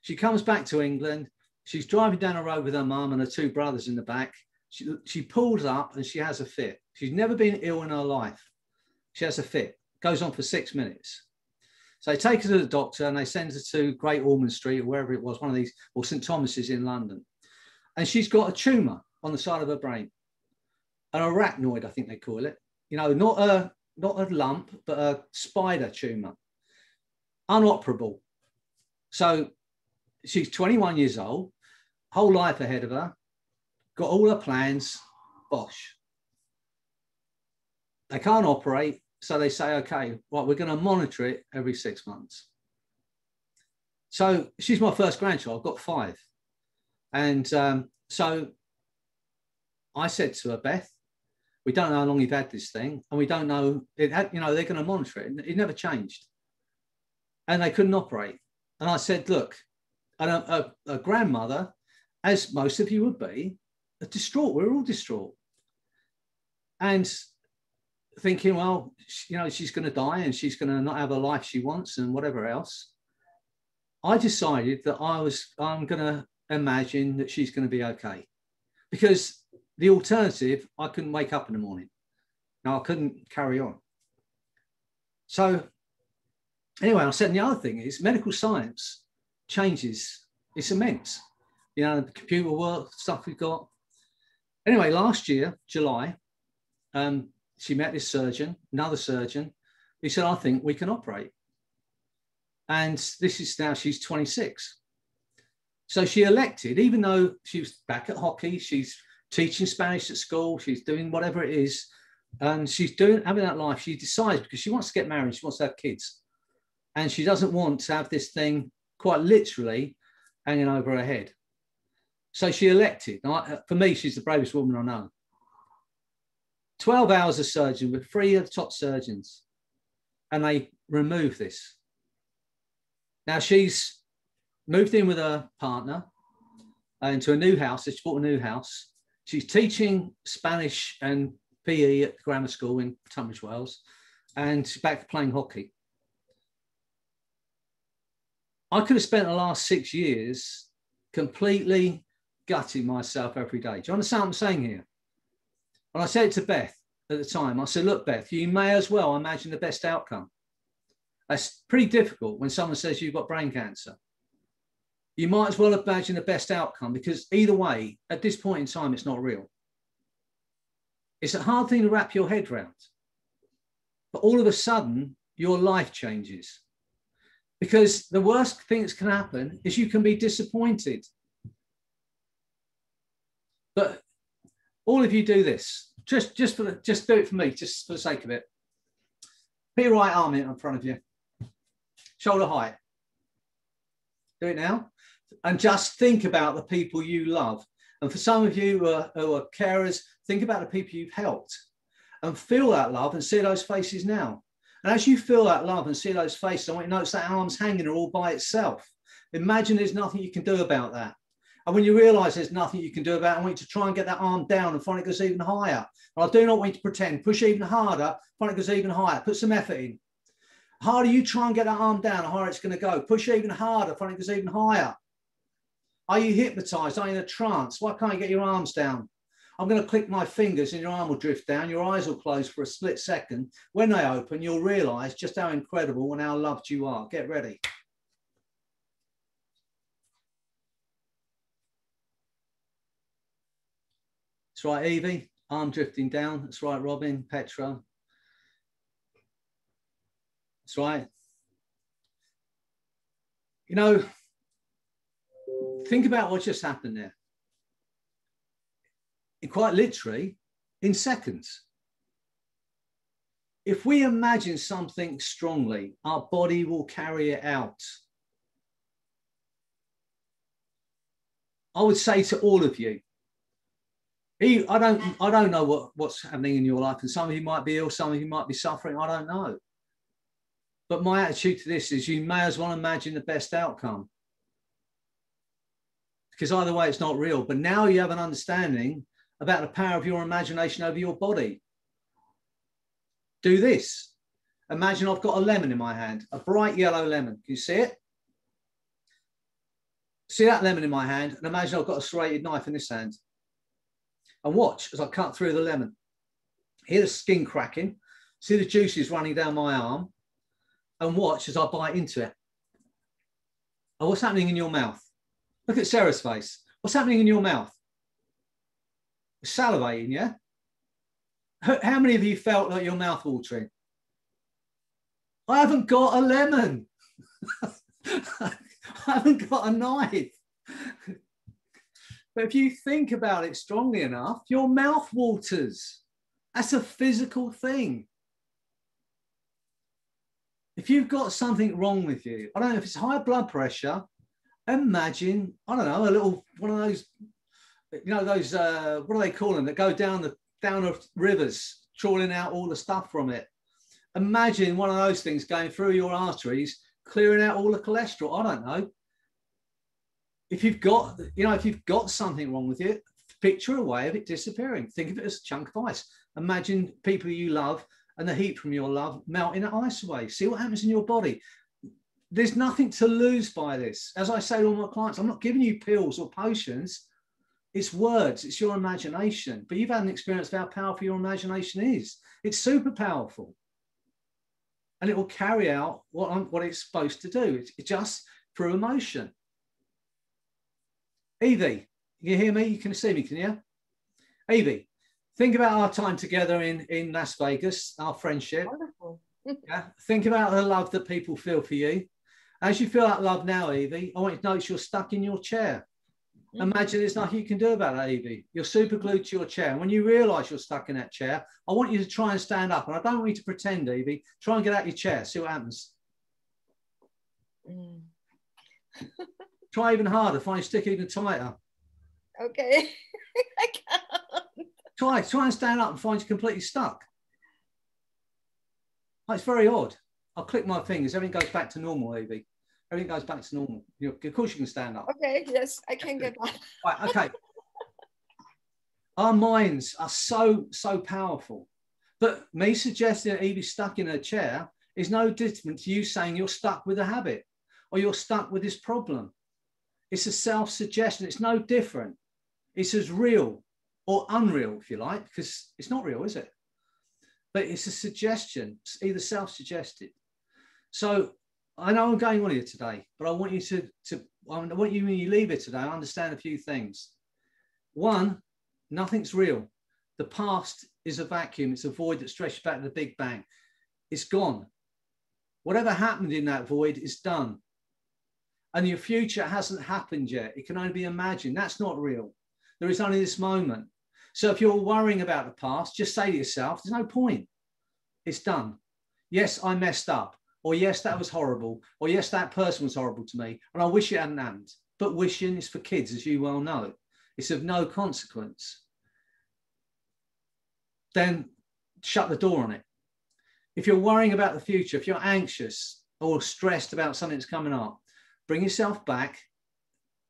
She comes back to England. She's driving down the road with her mum and her two brothers in the back. She, she pulls up and she has a fit. She's never been ill in her life. She has a fit. Goes on for six minutes. So they take her to the doctor and they send her to Great Ormond Street or wherever it was, one of these, or St Thomas's in London. And she's got a tumour on the side of her brain, an arachnoid, I think they call it. You know, not a not a lump, but a spider tumour, unoperable. So she's 21 years old, whole life ahead of her, got all her plans, bosh. They can't operate, so they say, okay, right, we're going to monitor it every six months. So she's my first grandchild, I've got five. And um, so I said to her, Beth, we don't know how long you've had this thing, and we don't know it. Had, you know, they're going to monitor it. It never changed, and they couldn't operate. And I said, look, and a, a, a grandmother, as most of you would be, distraught. We're all distraught, and thinking, well, you know, she's going to die and she's going to not have a life she wants and whatever else. I decided that I was, I'm going to imagine that she's going to be okay, because the alternative, I couldn't wake up in the morning. Now I couldn't carry on. So anyway, I said the other thing is medical science changes. It's immense. You know, the computer work stuff we've got. Anyway, last year, July, um, she met this surgeon, another surgeon. He said, I think we can operate. And this is now she's 26. So she elected, even though she was back at hockey, she's teaching Spanish at school, she's doing whatever it is, and she's doing having that life. She decides because she wants to get married, she wants to have kids, and she doesn't want to have this thing quite literally hanging over her head. So she elected. Now, uh, for me, she's the bravest woman I know. 12 hours of surgery with three of the top surgeons, and they removed this. Now she's moved in with her partner uh, into a new house. She bought a new house. She's teaching Spanish and PE at the grammar school in Tunbridge Wells, and she's back playing hockey. I could have spent the last six years completely gutting myself every day. Do you understand what I'm saying here? And I said to Beth at the time, I said, look, Beth, you may as well imagine the best outcome. That's pretty difficult when someone says you've got brain cancer you might as well imagine the best outcome because either way, at this point in time, it's not real. It's a hard thing to wrap your head around. But all of a sudden, your life changes. Because the worst thing that can happen is you can be disappointed. But all of you do this. Just, just for the, just do it for me, just for the sake of it. Put your right arm in front of you. Shoulder height. Do it now and just think about the people you love. And for some of you who are, who are carers, think about the people you've helped and feel that love and see those faces now. And as you feel that love and see those faces, I want you to notice that arm's hanging all by itself. Imagine there's nothing you can do about that. And when you realize there's nothing you can do about it, I want you to try and get that arm down and find it goes even higher. And I do not want you to pretend. Push even harder, find it goes even higher. Put some effort in. Harder you try and get that arm down, the higher it's going to go. Push even harder, find it goes even higher. Are you hypnotized? Are you in a trance? Why can't you get your arms down? I'm going to click my fingers and your arm will drift down. Your eyes will close for a split second. When they open, you'll realize just how incredible and how loved you are. Get ready. That's right, Evie. Arm drifting down. That's right, Robin, Petra. That's right. You know, think about what just happened there. Quite literally, in seconds. If we imagine something strongly, our body will carry it out. I would say to all of you, I don't, I don't know what, what's happening in your life, and some of you might be ill, some of you might be suffering. I don't know. But my attitude to this is you may as well imagine the best outcome. Because either way, it's not real. But now you have an understanding about the power of your imagination over your body. Do this. Imagine I've got a lemon in my hand, a bright yellow lemon. Can you see it? See that lemon in my hand, and imagine I've got a serrated knife in this hand. And watch as I cut through the lemon. Hear the skin cracking. See the juices running down my arm. And watch as I bite into it. And what's happening in your mouth? Look at Sarah's face. What's happening in your mouth? Salivating, yeah? How many of you felt like your mouth watering? I haven't got a lemon. I haven't got a knife. but if you think about it strongly enough, your mouth waters. That's a physical thing. If you've got something wrong with you, I don't know if it's high blood pressure, imagine, I don't know, a little one of those, you know, those, uh, what do they call them that go down the down the rivers, trawling out all the stuff from it. Imagine one of those things going through your arteries, clearing out all the cholesterol. I don't know. If you've got, you know, if you've got something wrong with you, picture a way of it disappearing. Think of it as a chunk of ice. Imagine people you love and the heat from your love melting the ice away. See what happens in your body. There's nothing to lose by this. As I say to all my clients, I'm not giving you pills or potions. It's words, it's your imagination. But you've had an experience of how powerful your imagination is. It's super powerful. And it will carry out what, I'm, what it's supposed to do. It's, it's just through emotion. Evie, you hear me? You can see me, can you? Evie, think about our time together in, in Las Vegas, our friendship. Wonderful. yeah. Think about the love that people feel for you. As you feel that love now, Evie, I want you to notice you're stuck in your chair. Imagine there's nothing you can do about that, Evie. You're super glued to your chair. And when you realize you're stuck in that chair, I want you to try and stand up. And I don't want you to pretend, Evie. Try and get out of your chair. See what happens. Mm. try even harder. Find your stick even tighter. Okay. I can't. Try, try and stand up and find you completely stuck. It's very odd. I'll click my fingers. Everything goes back to normal, Evie everything goes back to normal. you of course, you can stand up. Okay, yes, I can get that. right, okay. Our minds are so, so powerful. But me suggesting that Evie's stuck in a chair is no different to you saying you're stuck with a habit or you're stuck with this problem. It's a self suggestion. It's no different. It's as real or unreal, if you like, because it's not real, is it? But it's a suggestion, either self suggested. So I know I'm going on here today, but I want you to, to I want you when you leave it today, I understand a few things. One, nothing's real. The past is a vacuum. It's a void that stretches back to the Big Bang. It's gone. Whatever happened in that void is done. And your future hasn't happened yet. It can only be imagined. That's not real. There is only this moment. So if you're worrying about the past, just say to yourself, there's no point. It's done. Yes, I messed up or yes, that was horrible, or yes, that person was horrible to me, and I wish it hadn't happened. But wishing is for kids, as you well know. It's of no consequence. Then shut the door on it. If you're worrying about the future, if you're anxious or stressed about something that's coming up, bring yourself back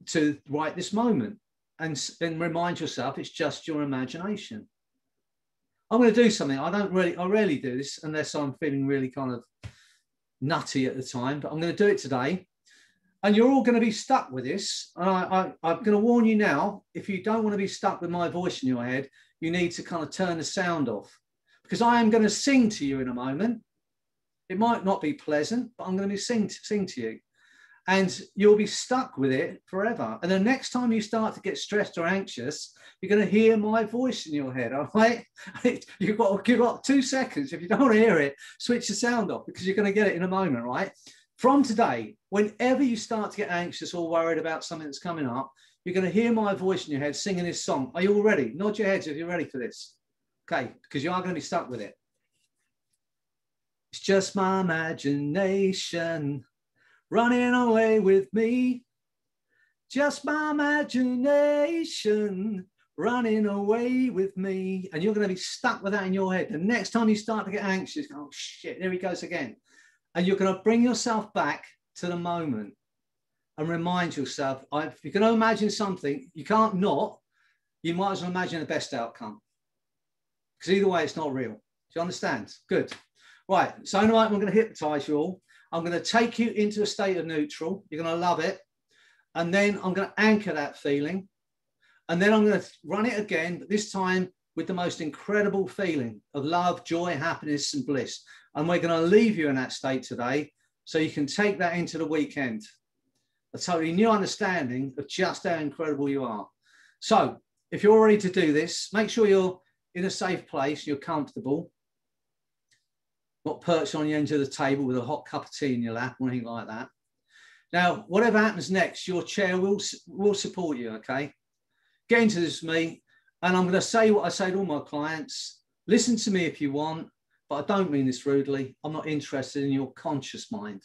to right this moment and then remind yourself it's just your imagination. I'm going to do something. I don't really, I rarely do this unless I'm feeling really kind of nutty at the time, but I'm going to do it today. And you're all going to be stuck with this. And I, I, I'm going to warn you now if you don't want to be stuck with my voice in your head, you need to kind of turn the sound off because I am going to sing to you in a moment. It might not be pleasant, but I'm going to be sing, sing to you. And you'll be stuck with it forever. And the next time you start to get stressed or anxious, you're going to hear my voice in your head. All right, you've got to give up two seconds. If you don't hear it, switch the sound off because you're going to get it in a moment. Right from today, whenever you start to get anxious or worried about something that's coming up, you're going to hear my voice in your head singing this song. Are you all ready? Nod your heads if you're ready for this. Okay, because you are going to be stuck with it. It's just my imagination running away with me. Just my imagination running away with me. And you're going to be stuck with that in your head. The next time you start to get anxious, oh shit, there he goes again. And you're going to bring yourself back to the moment and remind yourself if you can imagine something, you can't not, you might as well imagine the best outcome. Because either way, it's not real. Do you understand? Good. Right. So, tonight, I'm going to hypnotize you all. I'm going to take you into a state of neutral. You're going to love it. And then I'm going to anchor that feeling. And then I'm going to run it again, but this time with the most incredible feeling of love, joy, happiness, and bliss. And we're going to leave you in that state today so you can take that into the weekend. A totally new understanding of just how incredible you are. So, if you're ready to do this, make sure you're in a safe place, you're comfortable not perched on the end of the table with a hot cup of tea in your lap or anything like that. Now, whatever happens next, your chair will, will support you, okay? Get into this with me, and I'm going to say what I say to all my clients. Listen to me if you want, but I don't mean this rudely. I'm not interested in your conscious mind.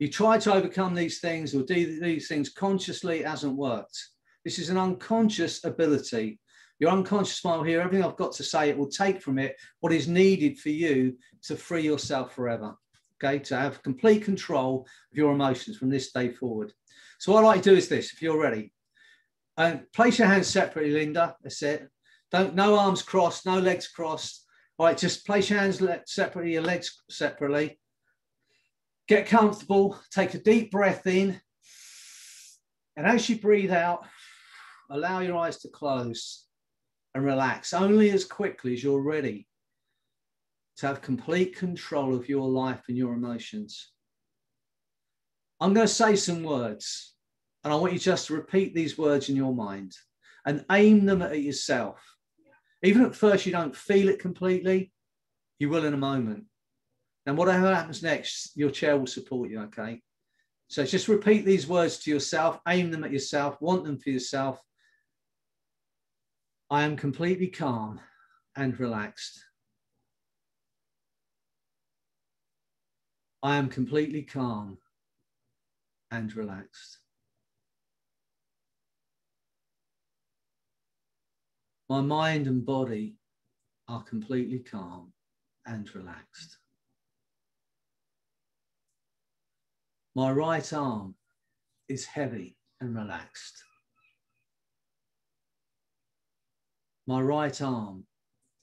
You try to overcome these things or do these things consciously, it hasn't worked. This is an unconscious ability your unconscious mind will hear everything I've got to say. It will take from it what is needed for you to free yourself forever. Okay, to have complete control of your emotions from this day forward. So what I like to do is this, if you're ready. Uh, place your hands separately, Linda. That's it. Don't no arms crossed, no legs crossed. All right, just place your hands separately, your legs separately. Get comfortable. Take a deep breath in. And as you breathe out, allow your eyes to close and relax only as quickly as you're ready to have complete control of your life and your emotions. I'm going to say some words, and I want you just to repeat these words in your mind and aim them at yourself. Even at first, you don't feel it completely, you will in a moment. And whatever happens next, your chair will support you, okay? So just repeat these words to yourself, aim them at yourself, want them for yourself, I am completely calm and relaxed. I am completely calm and relaxed. My mind and body are completely calm and relaxed. My right arm is heavy and relaxed. My right arm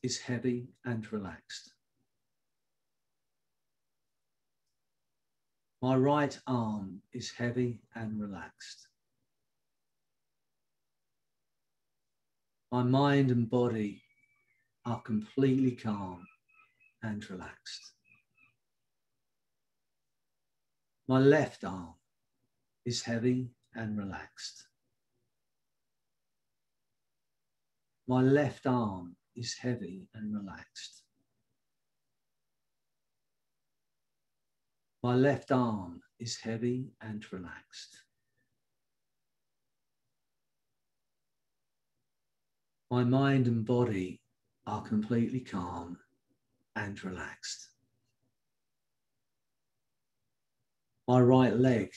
is heavy and relaxed. My right arm is heavy and relaxed. My mind and body are completely calm and relaxed. My left arm is heavy and relaxed. My left arm is heavy and relaxed. My left arm is heavy and relaxed. My mind and body are completely calm and relaxed. My right leg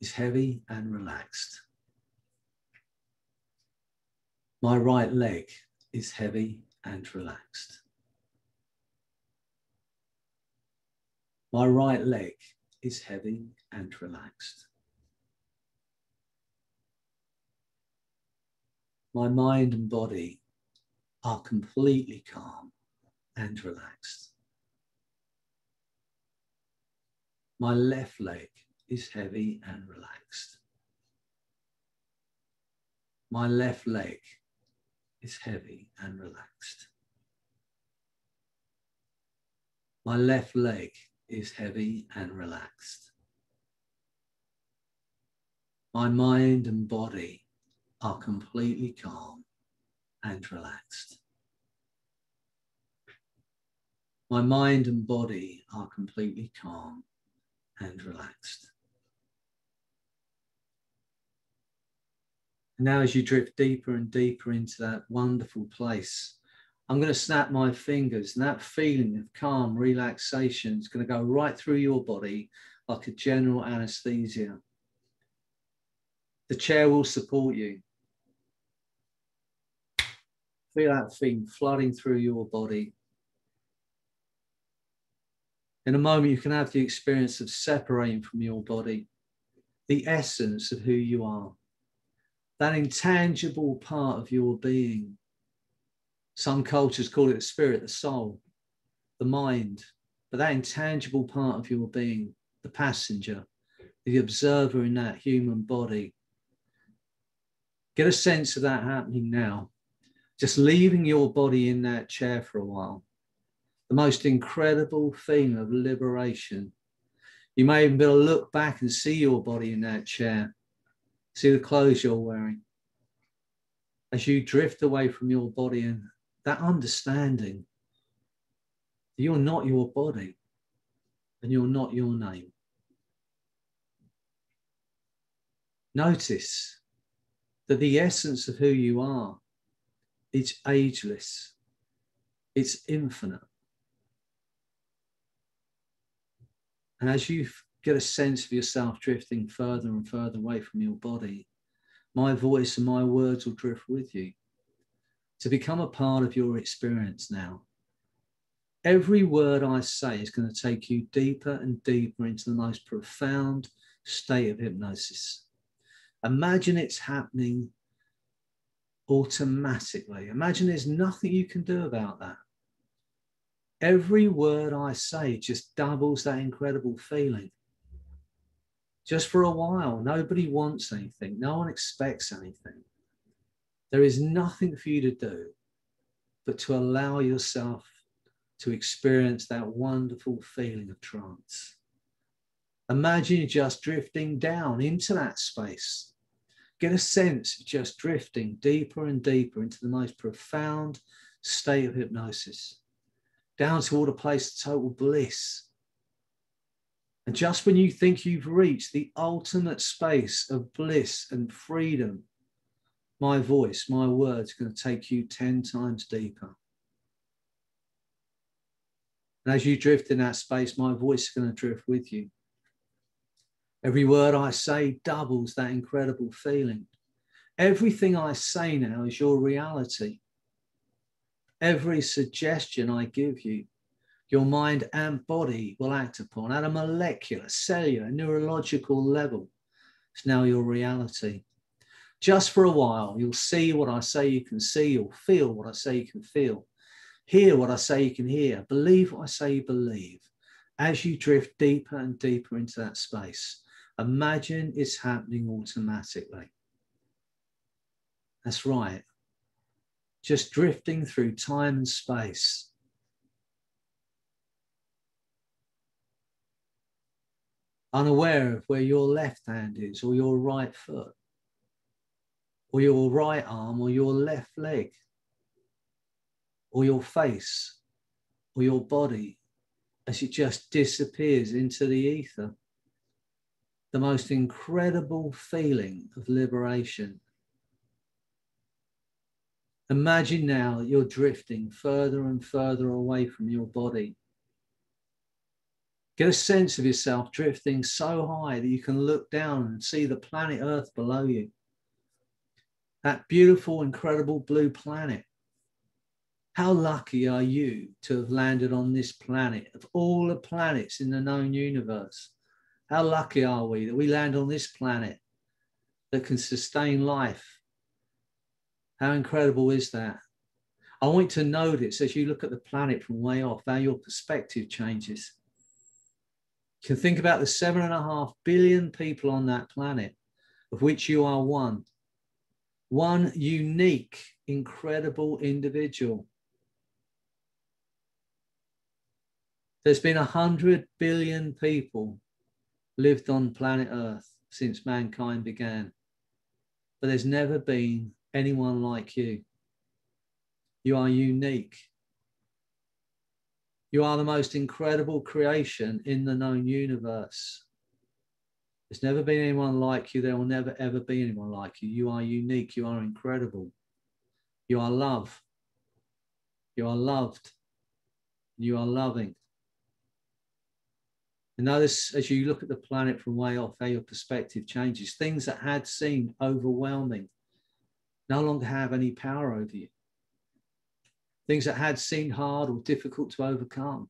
is heavy and relaxed. My right leg is heavy and relaxed. My right leg is heavy and relaxed. My mind and body are completely calm and relaxed. My left leg is heavy and relaxed. My left leg is heavy and relaxed. My left leg is heavy and relaxed. My mind and body are completely calm and relaxed. My mind and body are completely calm and relaxed. And now, as you drift deeper and deeper into that wonderful place, I'm going to snap my fingers, and that feeling of calm, relaxation is going to go right through your body like a general anesthesia. The chair will support you. Feel that thing flooding through your body. In a moment, you can have the experience of separating from your body, the essence of who you are, that intangible part of your being. Some cultures call it the spirit, the soul, the mind, but that intangible part of your being, the passenger, the observer in that human body. Get a sense of that happening now just leaving your body in that chair for a while, the most incredible feeling of liberation. You may even be able to look back and see your body in that chair, see the clothes you're wearing. As you drift away from your body and that understanding that you're not your body and you're not your name. Notice that the essence of who you are is ageless, it's infinite. And as you get a sense of yourself drifting further and further away from your body, my voice and my words will drift with you to become a part of your experience now. Every word I say is going to take you deeper and deeper into the most profound state of hypnosis. Imagine it's happening automatically. Imagine there's nothing you can do about that. Every word I say just doubles that incredible feeling. Just for a while, nobody wants anything, no one expects anything. There is nothing for you to do but to allow yourself to experience that wonderful feeling of trance. Imagine just drifting down into that space Get a sense of just drifting deeper and deeper into the most profound state of hypnosis, down toward a place of total bliss. And just when you think you've reached the ultimate space of bliss and freedom, my voice, my words are going to take you 10 times deeper. And as you drift in that space, my voice is going to drift with you. Every word I say doubles that incredible feeling. Everything I say now is your reality. Every suggestion I give you, your mind and body will act upon at a molecular, cellular, neurological level. It's now your reality. Just for a while, you'll see what I say you can see, you'll feel what I say you can feel, hear what I say you can hear, believe what I say you believe as you drift deeper and deeper into that space. Imagine it's happening automatically. That's right. Just drifting through time and space. Unaware of where your left hand is, or your right foot, or your right arm, or your left leg, or your face, or your body as it just disappears into the ether the most incredible feeling of liberation. Imagine now that you're drifting further and further away from your body. Get a sense of yourself drifting so high that you can look down and see the planet Earth below you. That beautiful, incredible blue planet. How lucky are you to have landed on this planet of all the planets in the known universe? How lucky are we that we land on this planet that can sustain life? How incredible is that? I want you to notice as you look at the planet from way off how your perspective changes. Can think about the seven and a half billion people on that planet, of which you are one. One unique, incredible individual. There's been a hundred billion people lived on planet Earth. since mankind began. But there's never been anyone like you. You are unique. You are the most incredible creation in the known universe. There's never been anyone like you. There will never, ever be anyone like you. You are unique. You are incredible. You are love. You are loved. You are loving. And notice as you look at the planet from way off, how your perspective changes. Things that had seemed overwhelming no longer have any power over you. Things that had seemed hard or difficult to overcome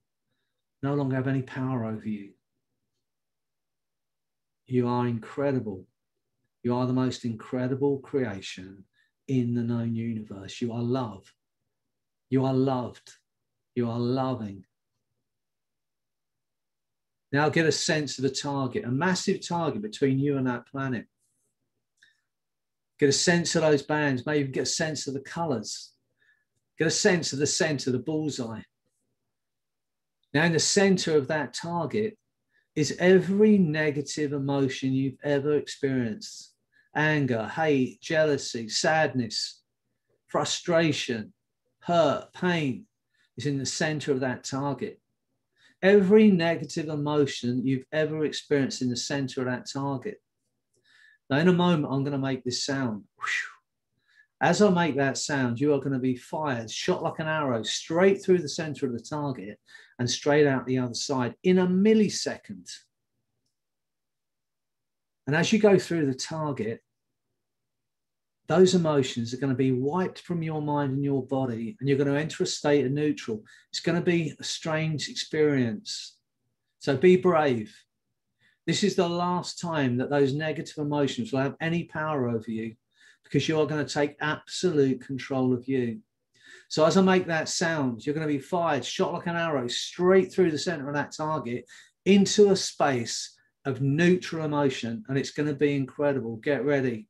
no longer have any power over you. You are incredible. You are the most incredible creation in the known universe. You are love. You are loved. You are loving. Now get a sense of the target, a massive target between you and that planet. Get a sense of those bands, maybe get a sense of the colors. Get a sense of the center, the bullseye. Now, in the center of that target is every negative emotion you've ever experienced anger, hate, jealousy, sadness, frustration, hurt, pain is in the center of that target. Every negative emotion you've ever experienced in the center of that target. Now, in a moment, I'm going to make this sound. As I make that sound, you are going to be fired, shot like an arrow, straight through the center of the target and straight out the other side in a millisecond. And as you go through the target, those emotions are going to be wiped from your mind and your body, and you're going to enter a state of neutral. It's going to be a strange experience. So be brave. This is the last time that those negative emotions will have any power over you because you are going to take absolute control of you. So as I make that sound, you're going to be fired, shot like an arrow, straight through the center of that target into a space of neutral emotion, and it's going to be incredible. Get ready.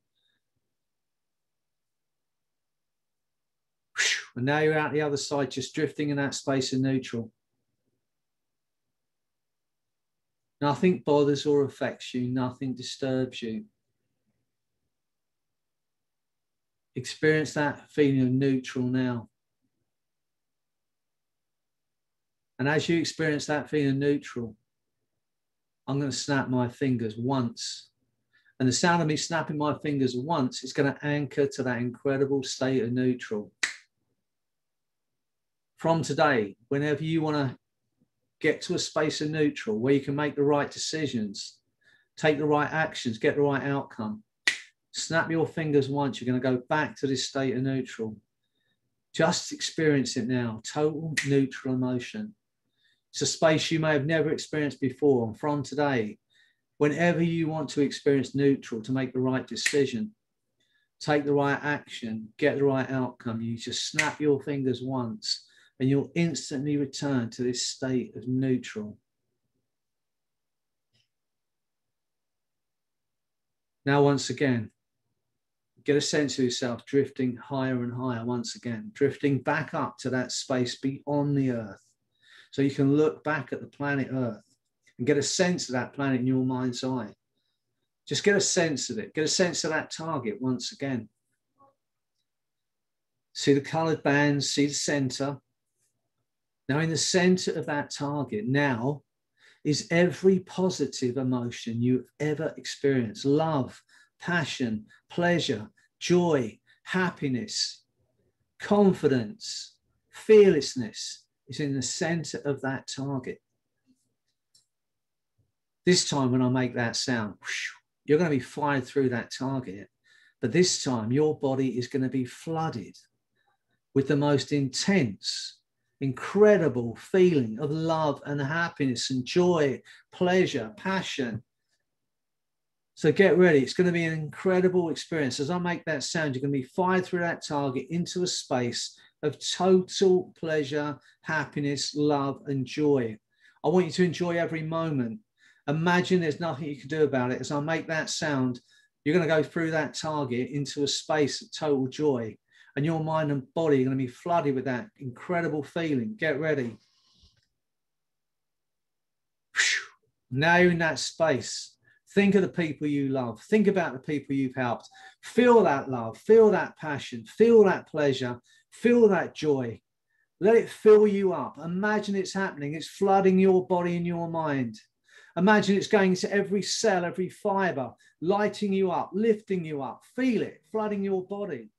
And now you're out the other side, just drifting in that space of neutral. Nothing bothers or affects you, nothing disturbs you. Experience that feeling of neutral now. And as you experience that feeling of neutral, I'm going to snap my fingers once. And the sound of me snapping my fingers once is going to anchor to that incredible state of neutral from today, whenever you want to get to a space of neutral where you can make the right decisions, take the right actions, get the right outcome, snap your fingers once, you're going to go back to this state of neutral. Just experience it now total neutral emotion. It's a space you may have never experienced before. And from today, whenever you want to experience neutral to make the right decision, take the right action, get the right outcome, you just snap your fingers once and you'll instantly return to this state of neutral. Now, once again, get a sense of yourself drifting higher and higher once again, drifting back up to that space beyond the earth. So you can look back at the planet Earth and get a sense of that planet in your mind's eye. Just get a sense of it, get a sense of that target once again. See the colored bands, see the center, now, in the center of that target now is every positive emotion you've ever experienced love, passion, pleasure, joy, happiness, confidence, fearlessness is in the center of that target. This time, when I make that sound, you're going to be fired through that target. But this time, your body is going to be flooded with the most intense incredible feeling of love and happiness and joy, pleasure, passion. So get ready. It's going to be an incredible experience. As I make that sound, you're going to be fired through that target into a space of total pleasure, happiness, love, and joy. I want you to enjoy every moment. Imagine there's nothing you can do about it. As I make that sound, you're going to go through that target into a space of total joy and your mind and body are going to be flooded with that incredible feeling. Get ready. Now you're in that space. Think of the people you love. Think about the people you've helped. Feel that love, feel that passion, feel that pleasure, feel that joy. Let it fill you up. Imagine it's happening. It's flooding your body and your mind. Imagine it's going to every cell, every fiber, lighting you up, lifting you up. Feel it flooding your body.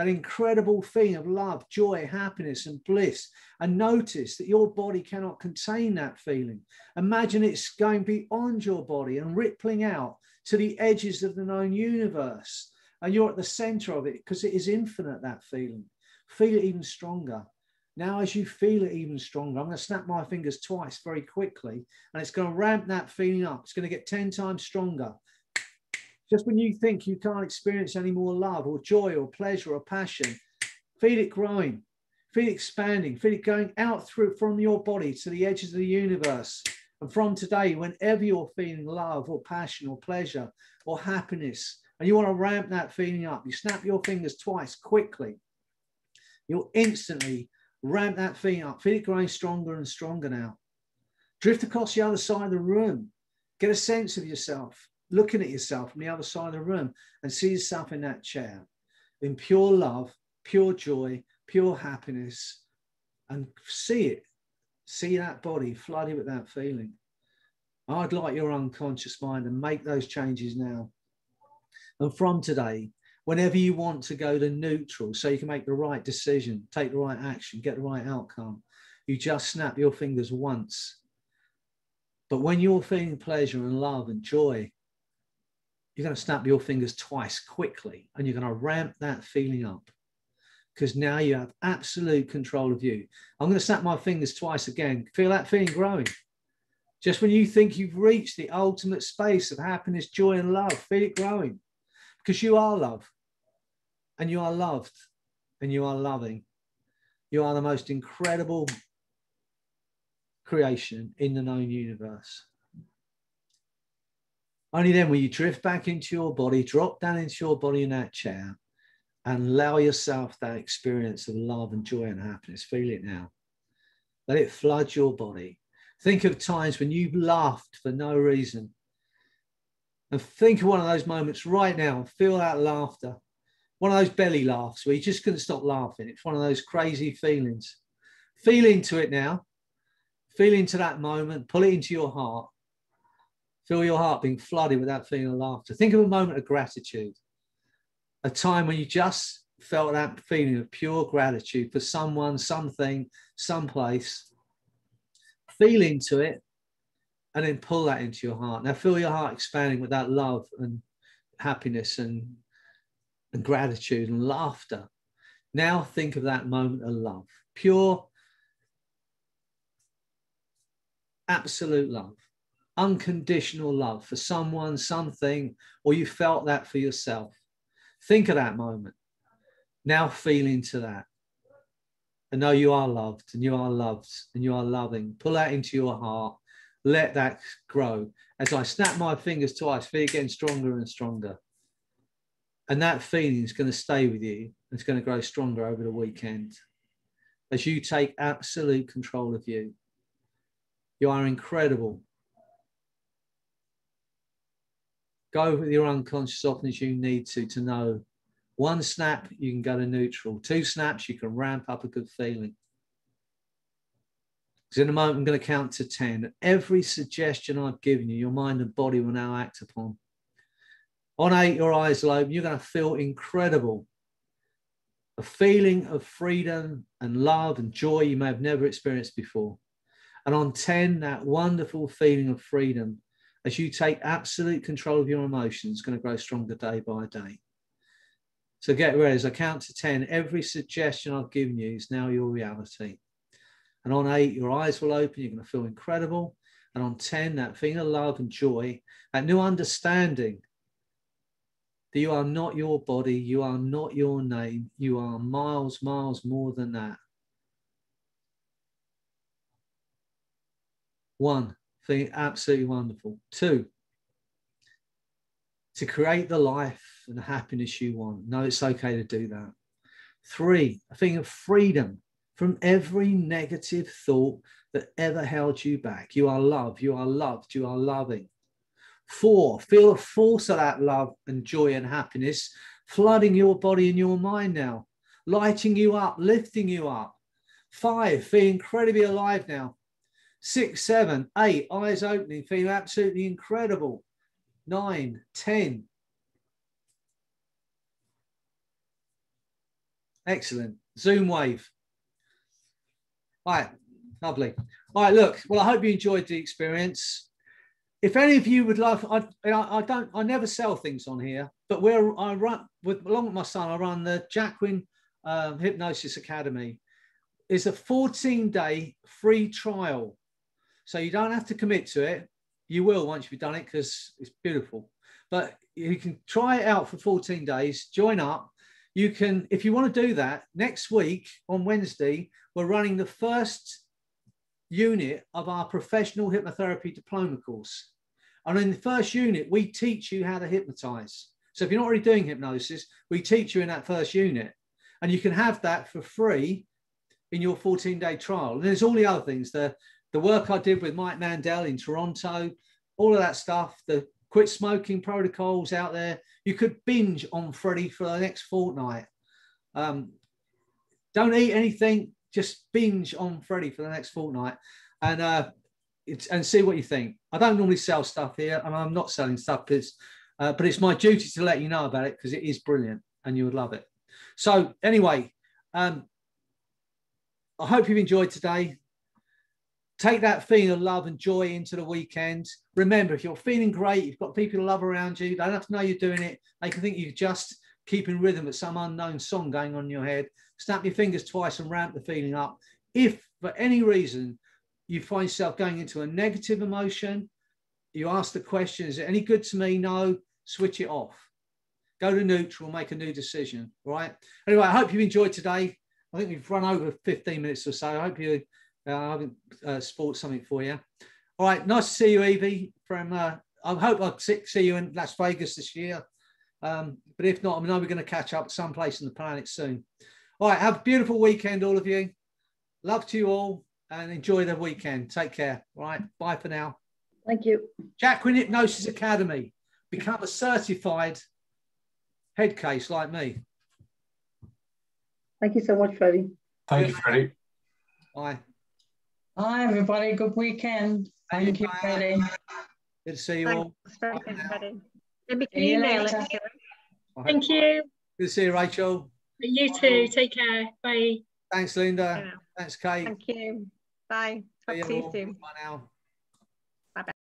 That incredible feeling of love, joy, happiness, and bliss. And notice that your body cannot contain that feeling. Imagine it's going beyond your body and rippling out to the edges of the known universe. And you're at the center of it because it is infinite, that feeling. Feel it even stronger. Now, as you feel it even stronger, I'm going to snap my fingers twice very quickly, and it's going to ramp that feeling up. It's going to get 10 times stronger. Just when you think you can't experience any more love or joy or pleasure or passion, feel it growing, feel it expanding, feel it going out through from your body to the edges of the universe. And from today, whenever you're feeling love or passion or pleasure or happiness, and you want to ramp that feeling up, you snap your fingers twice quickly. You'll instantly ramp that feeling up, feel it growing stronger and stronger now. Drift across the other side of the room, get a sense of yourself, looking at yourself from the other side of the room and see yourself in that chair in pure love, pure joy, pure happiness, and see it. See that body flooded with that feeling. I'd like your unconscious mind to make those changes now. And from today, whenever you want to go to neutral so you can make the right decision, take the right action, get the right outcome, you just snap your fingers once. But when you're feeling pleasure and love and joy, you're going to snap your fingers twice quickly and you're going to ramp that feeling up because now you have absolute control of you. I'm going to snap my fingers twice again. Feel that feeling growing. Just when you think you've reached the ultimate space of happiness, joy, and love, feel it growing because you are love and you are loved and you are loving. You are the most incredible creation in the known universe. Only then will you drift back into your body, drop down into your body in that chair, and allow yourself that experience of love and joy and happiness. Feel it now. Let it flood your body. Think of times when you've laughed for no reason. And think of one of those moments right now feel that laughter one of those belly laughs where you just couldn't stop laughing. It's one of those crazy feelings. Feel into it now. Feel into that moment. Pull it into your heart. Feel your heart being flooded with that feeling of laughter. Think of a moment of gratitude, a time when you just felt that feeling of pure gratitude for someone, something, someplace. Feel into it and then pull that into your heart. Now feel your heart expanding with that love and happiness and and gratitude and laughter. Now think of that moment of love, pure, absolute love, unconditional love for someone, something, or you felt that for yourself. Think of that moment. Now feel into that. And know you are loved and you are loved and you are loving. Pull that into your heart. Let that grow. As I snap my fingers twice, feel getting stronger and stronger. And that feeling is going to stay with you. It's going to grow stronger over the weekend as you take absolute control of you. You are incredible. Go with your unconscious often as you need to to know one snap, you can go to neutral. Two snaps, you can ramp up a good feeling. Because in a moment, I'm going to count to 10. Every suggestion I've given you, your mind and body will now act upon. On eight, your eyes will open. You're going to feel incredible. A feeling of freedom and love and joy you may have never experienced before. And on 10, that wonderful feeling of freedom as you take absolute control of your emotions, going to grow stronger day by day. So get ready. As I count to 10, every suggestion I've given you is now your reality. And on eight, your eyes will open. You're going to feel incredible. And on 10, that feeling of love and joy, that new understanding that you are not your body, you are not your name, you are miles, miles more than that. One, thing absolutely wonderful. Two, to create the life and the happiness you want. No, it's okay to do that. Three, a thing of freedom from every negative thought that ever held you back. You are loved, you are loved, you are loving. Four, feel the force of that love and joy and happiness flooding your body and your mind now, lighting you up, lifting you up. Five, feel incredibly alive now. Six, seven, eight, eyes opening, feeling absolutely incredible. Nine, ten. Excellent. Zoom wave. All right, lovely. All right, look, well, I hope you enjoyed the experience. If any of you would like, I, I don't, I never sell things on here, but we're, I run, with, along with my son, I run the Jacquin um, Hypnosis Academy. It's a 14 day free trial. So you don't have to commit to it. You will once you've done it because it's beautiful. But you can try it out for 14 days, join up. You can, if you want to do that, next week on Wednesday, we're running the first unit of our professional hypnotherapy diploma course. And in the first unit, we teach you how to hypnotize. So if you're not already doing hypnosis, we teach you in that first unit. And you can have that for free in your 14 day trial. And there's all the other things the, the work I did with Mike Mandel in Toronto, all of that stuff, the quit smoking protocols out there. You could binge on Freddy for the next fortnight. Um, don't eat anything, just binge on Freddy for the next fortnight and uh, and see what you think. I don't normally sell stuff here, and I'm not selling stuff because, uh, but it's my duty to let you know about it because it is brilliant and you would love it. So anyway, um, I hope you've enjoyed today. Take that feeling of love and joy into the weekend. Remember, if you're feeling great, you've got people to love around you. They don't have to know you're doing it. They can think you're just keeping rhythm with some unknown song going on in your head snap your fingers twice and ramp the feeling up. If for any reason you find yourself going into a negative emotion, you ask the question, is it any good to me? No, switch it off. Go to neutral, make a new decision. Right. Anyway, I hope you enjoyed today. I think we've run over 15 minutes or so. I hope you uh, haven't uh, spoiled something for you. All right. Nice to see you, Evie. From uh, I hope I'll see you in Las Vegas this year. Um, but if not, I know we're going to catch up someplace on the planet soon. All right, have a beautiful weekend, all of you. Love to you all and enjoy the weekend. Take care. All right, bye for now. Thank you. Jacquin Hypnosis Academy. Become a certified head case like me. Thank you so much, Freddy. Thank you, Freddy. Bye. Hi, everybody. Good weekend. Thank you, Freddy. Good to see you all. Thanks, Freddy. Maybe can you email it. Thank you. Good to see you, Rachel. You too. Take care. Bye. Thanks, Linda. Yeah. Thanks, Kate. Thank you. Bye. See Talk to you all. soon. Bye now.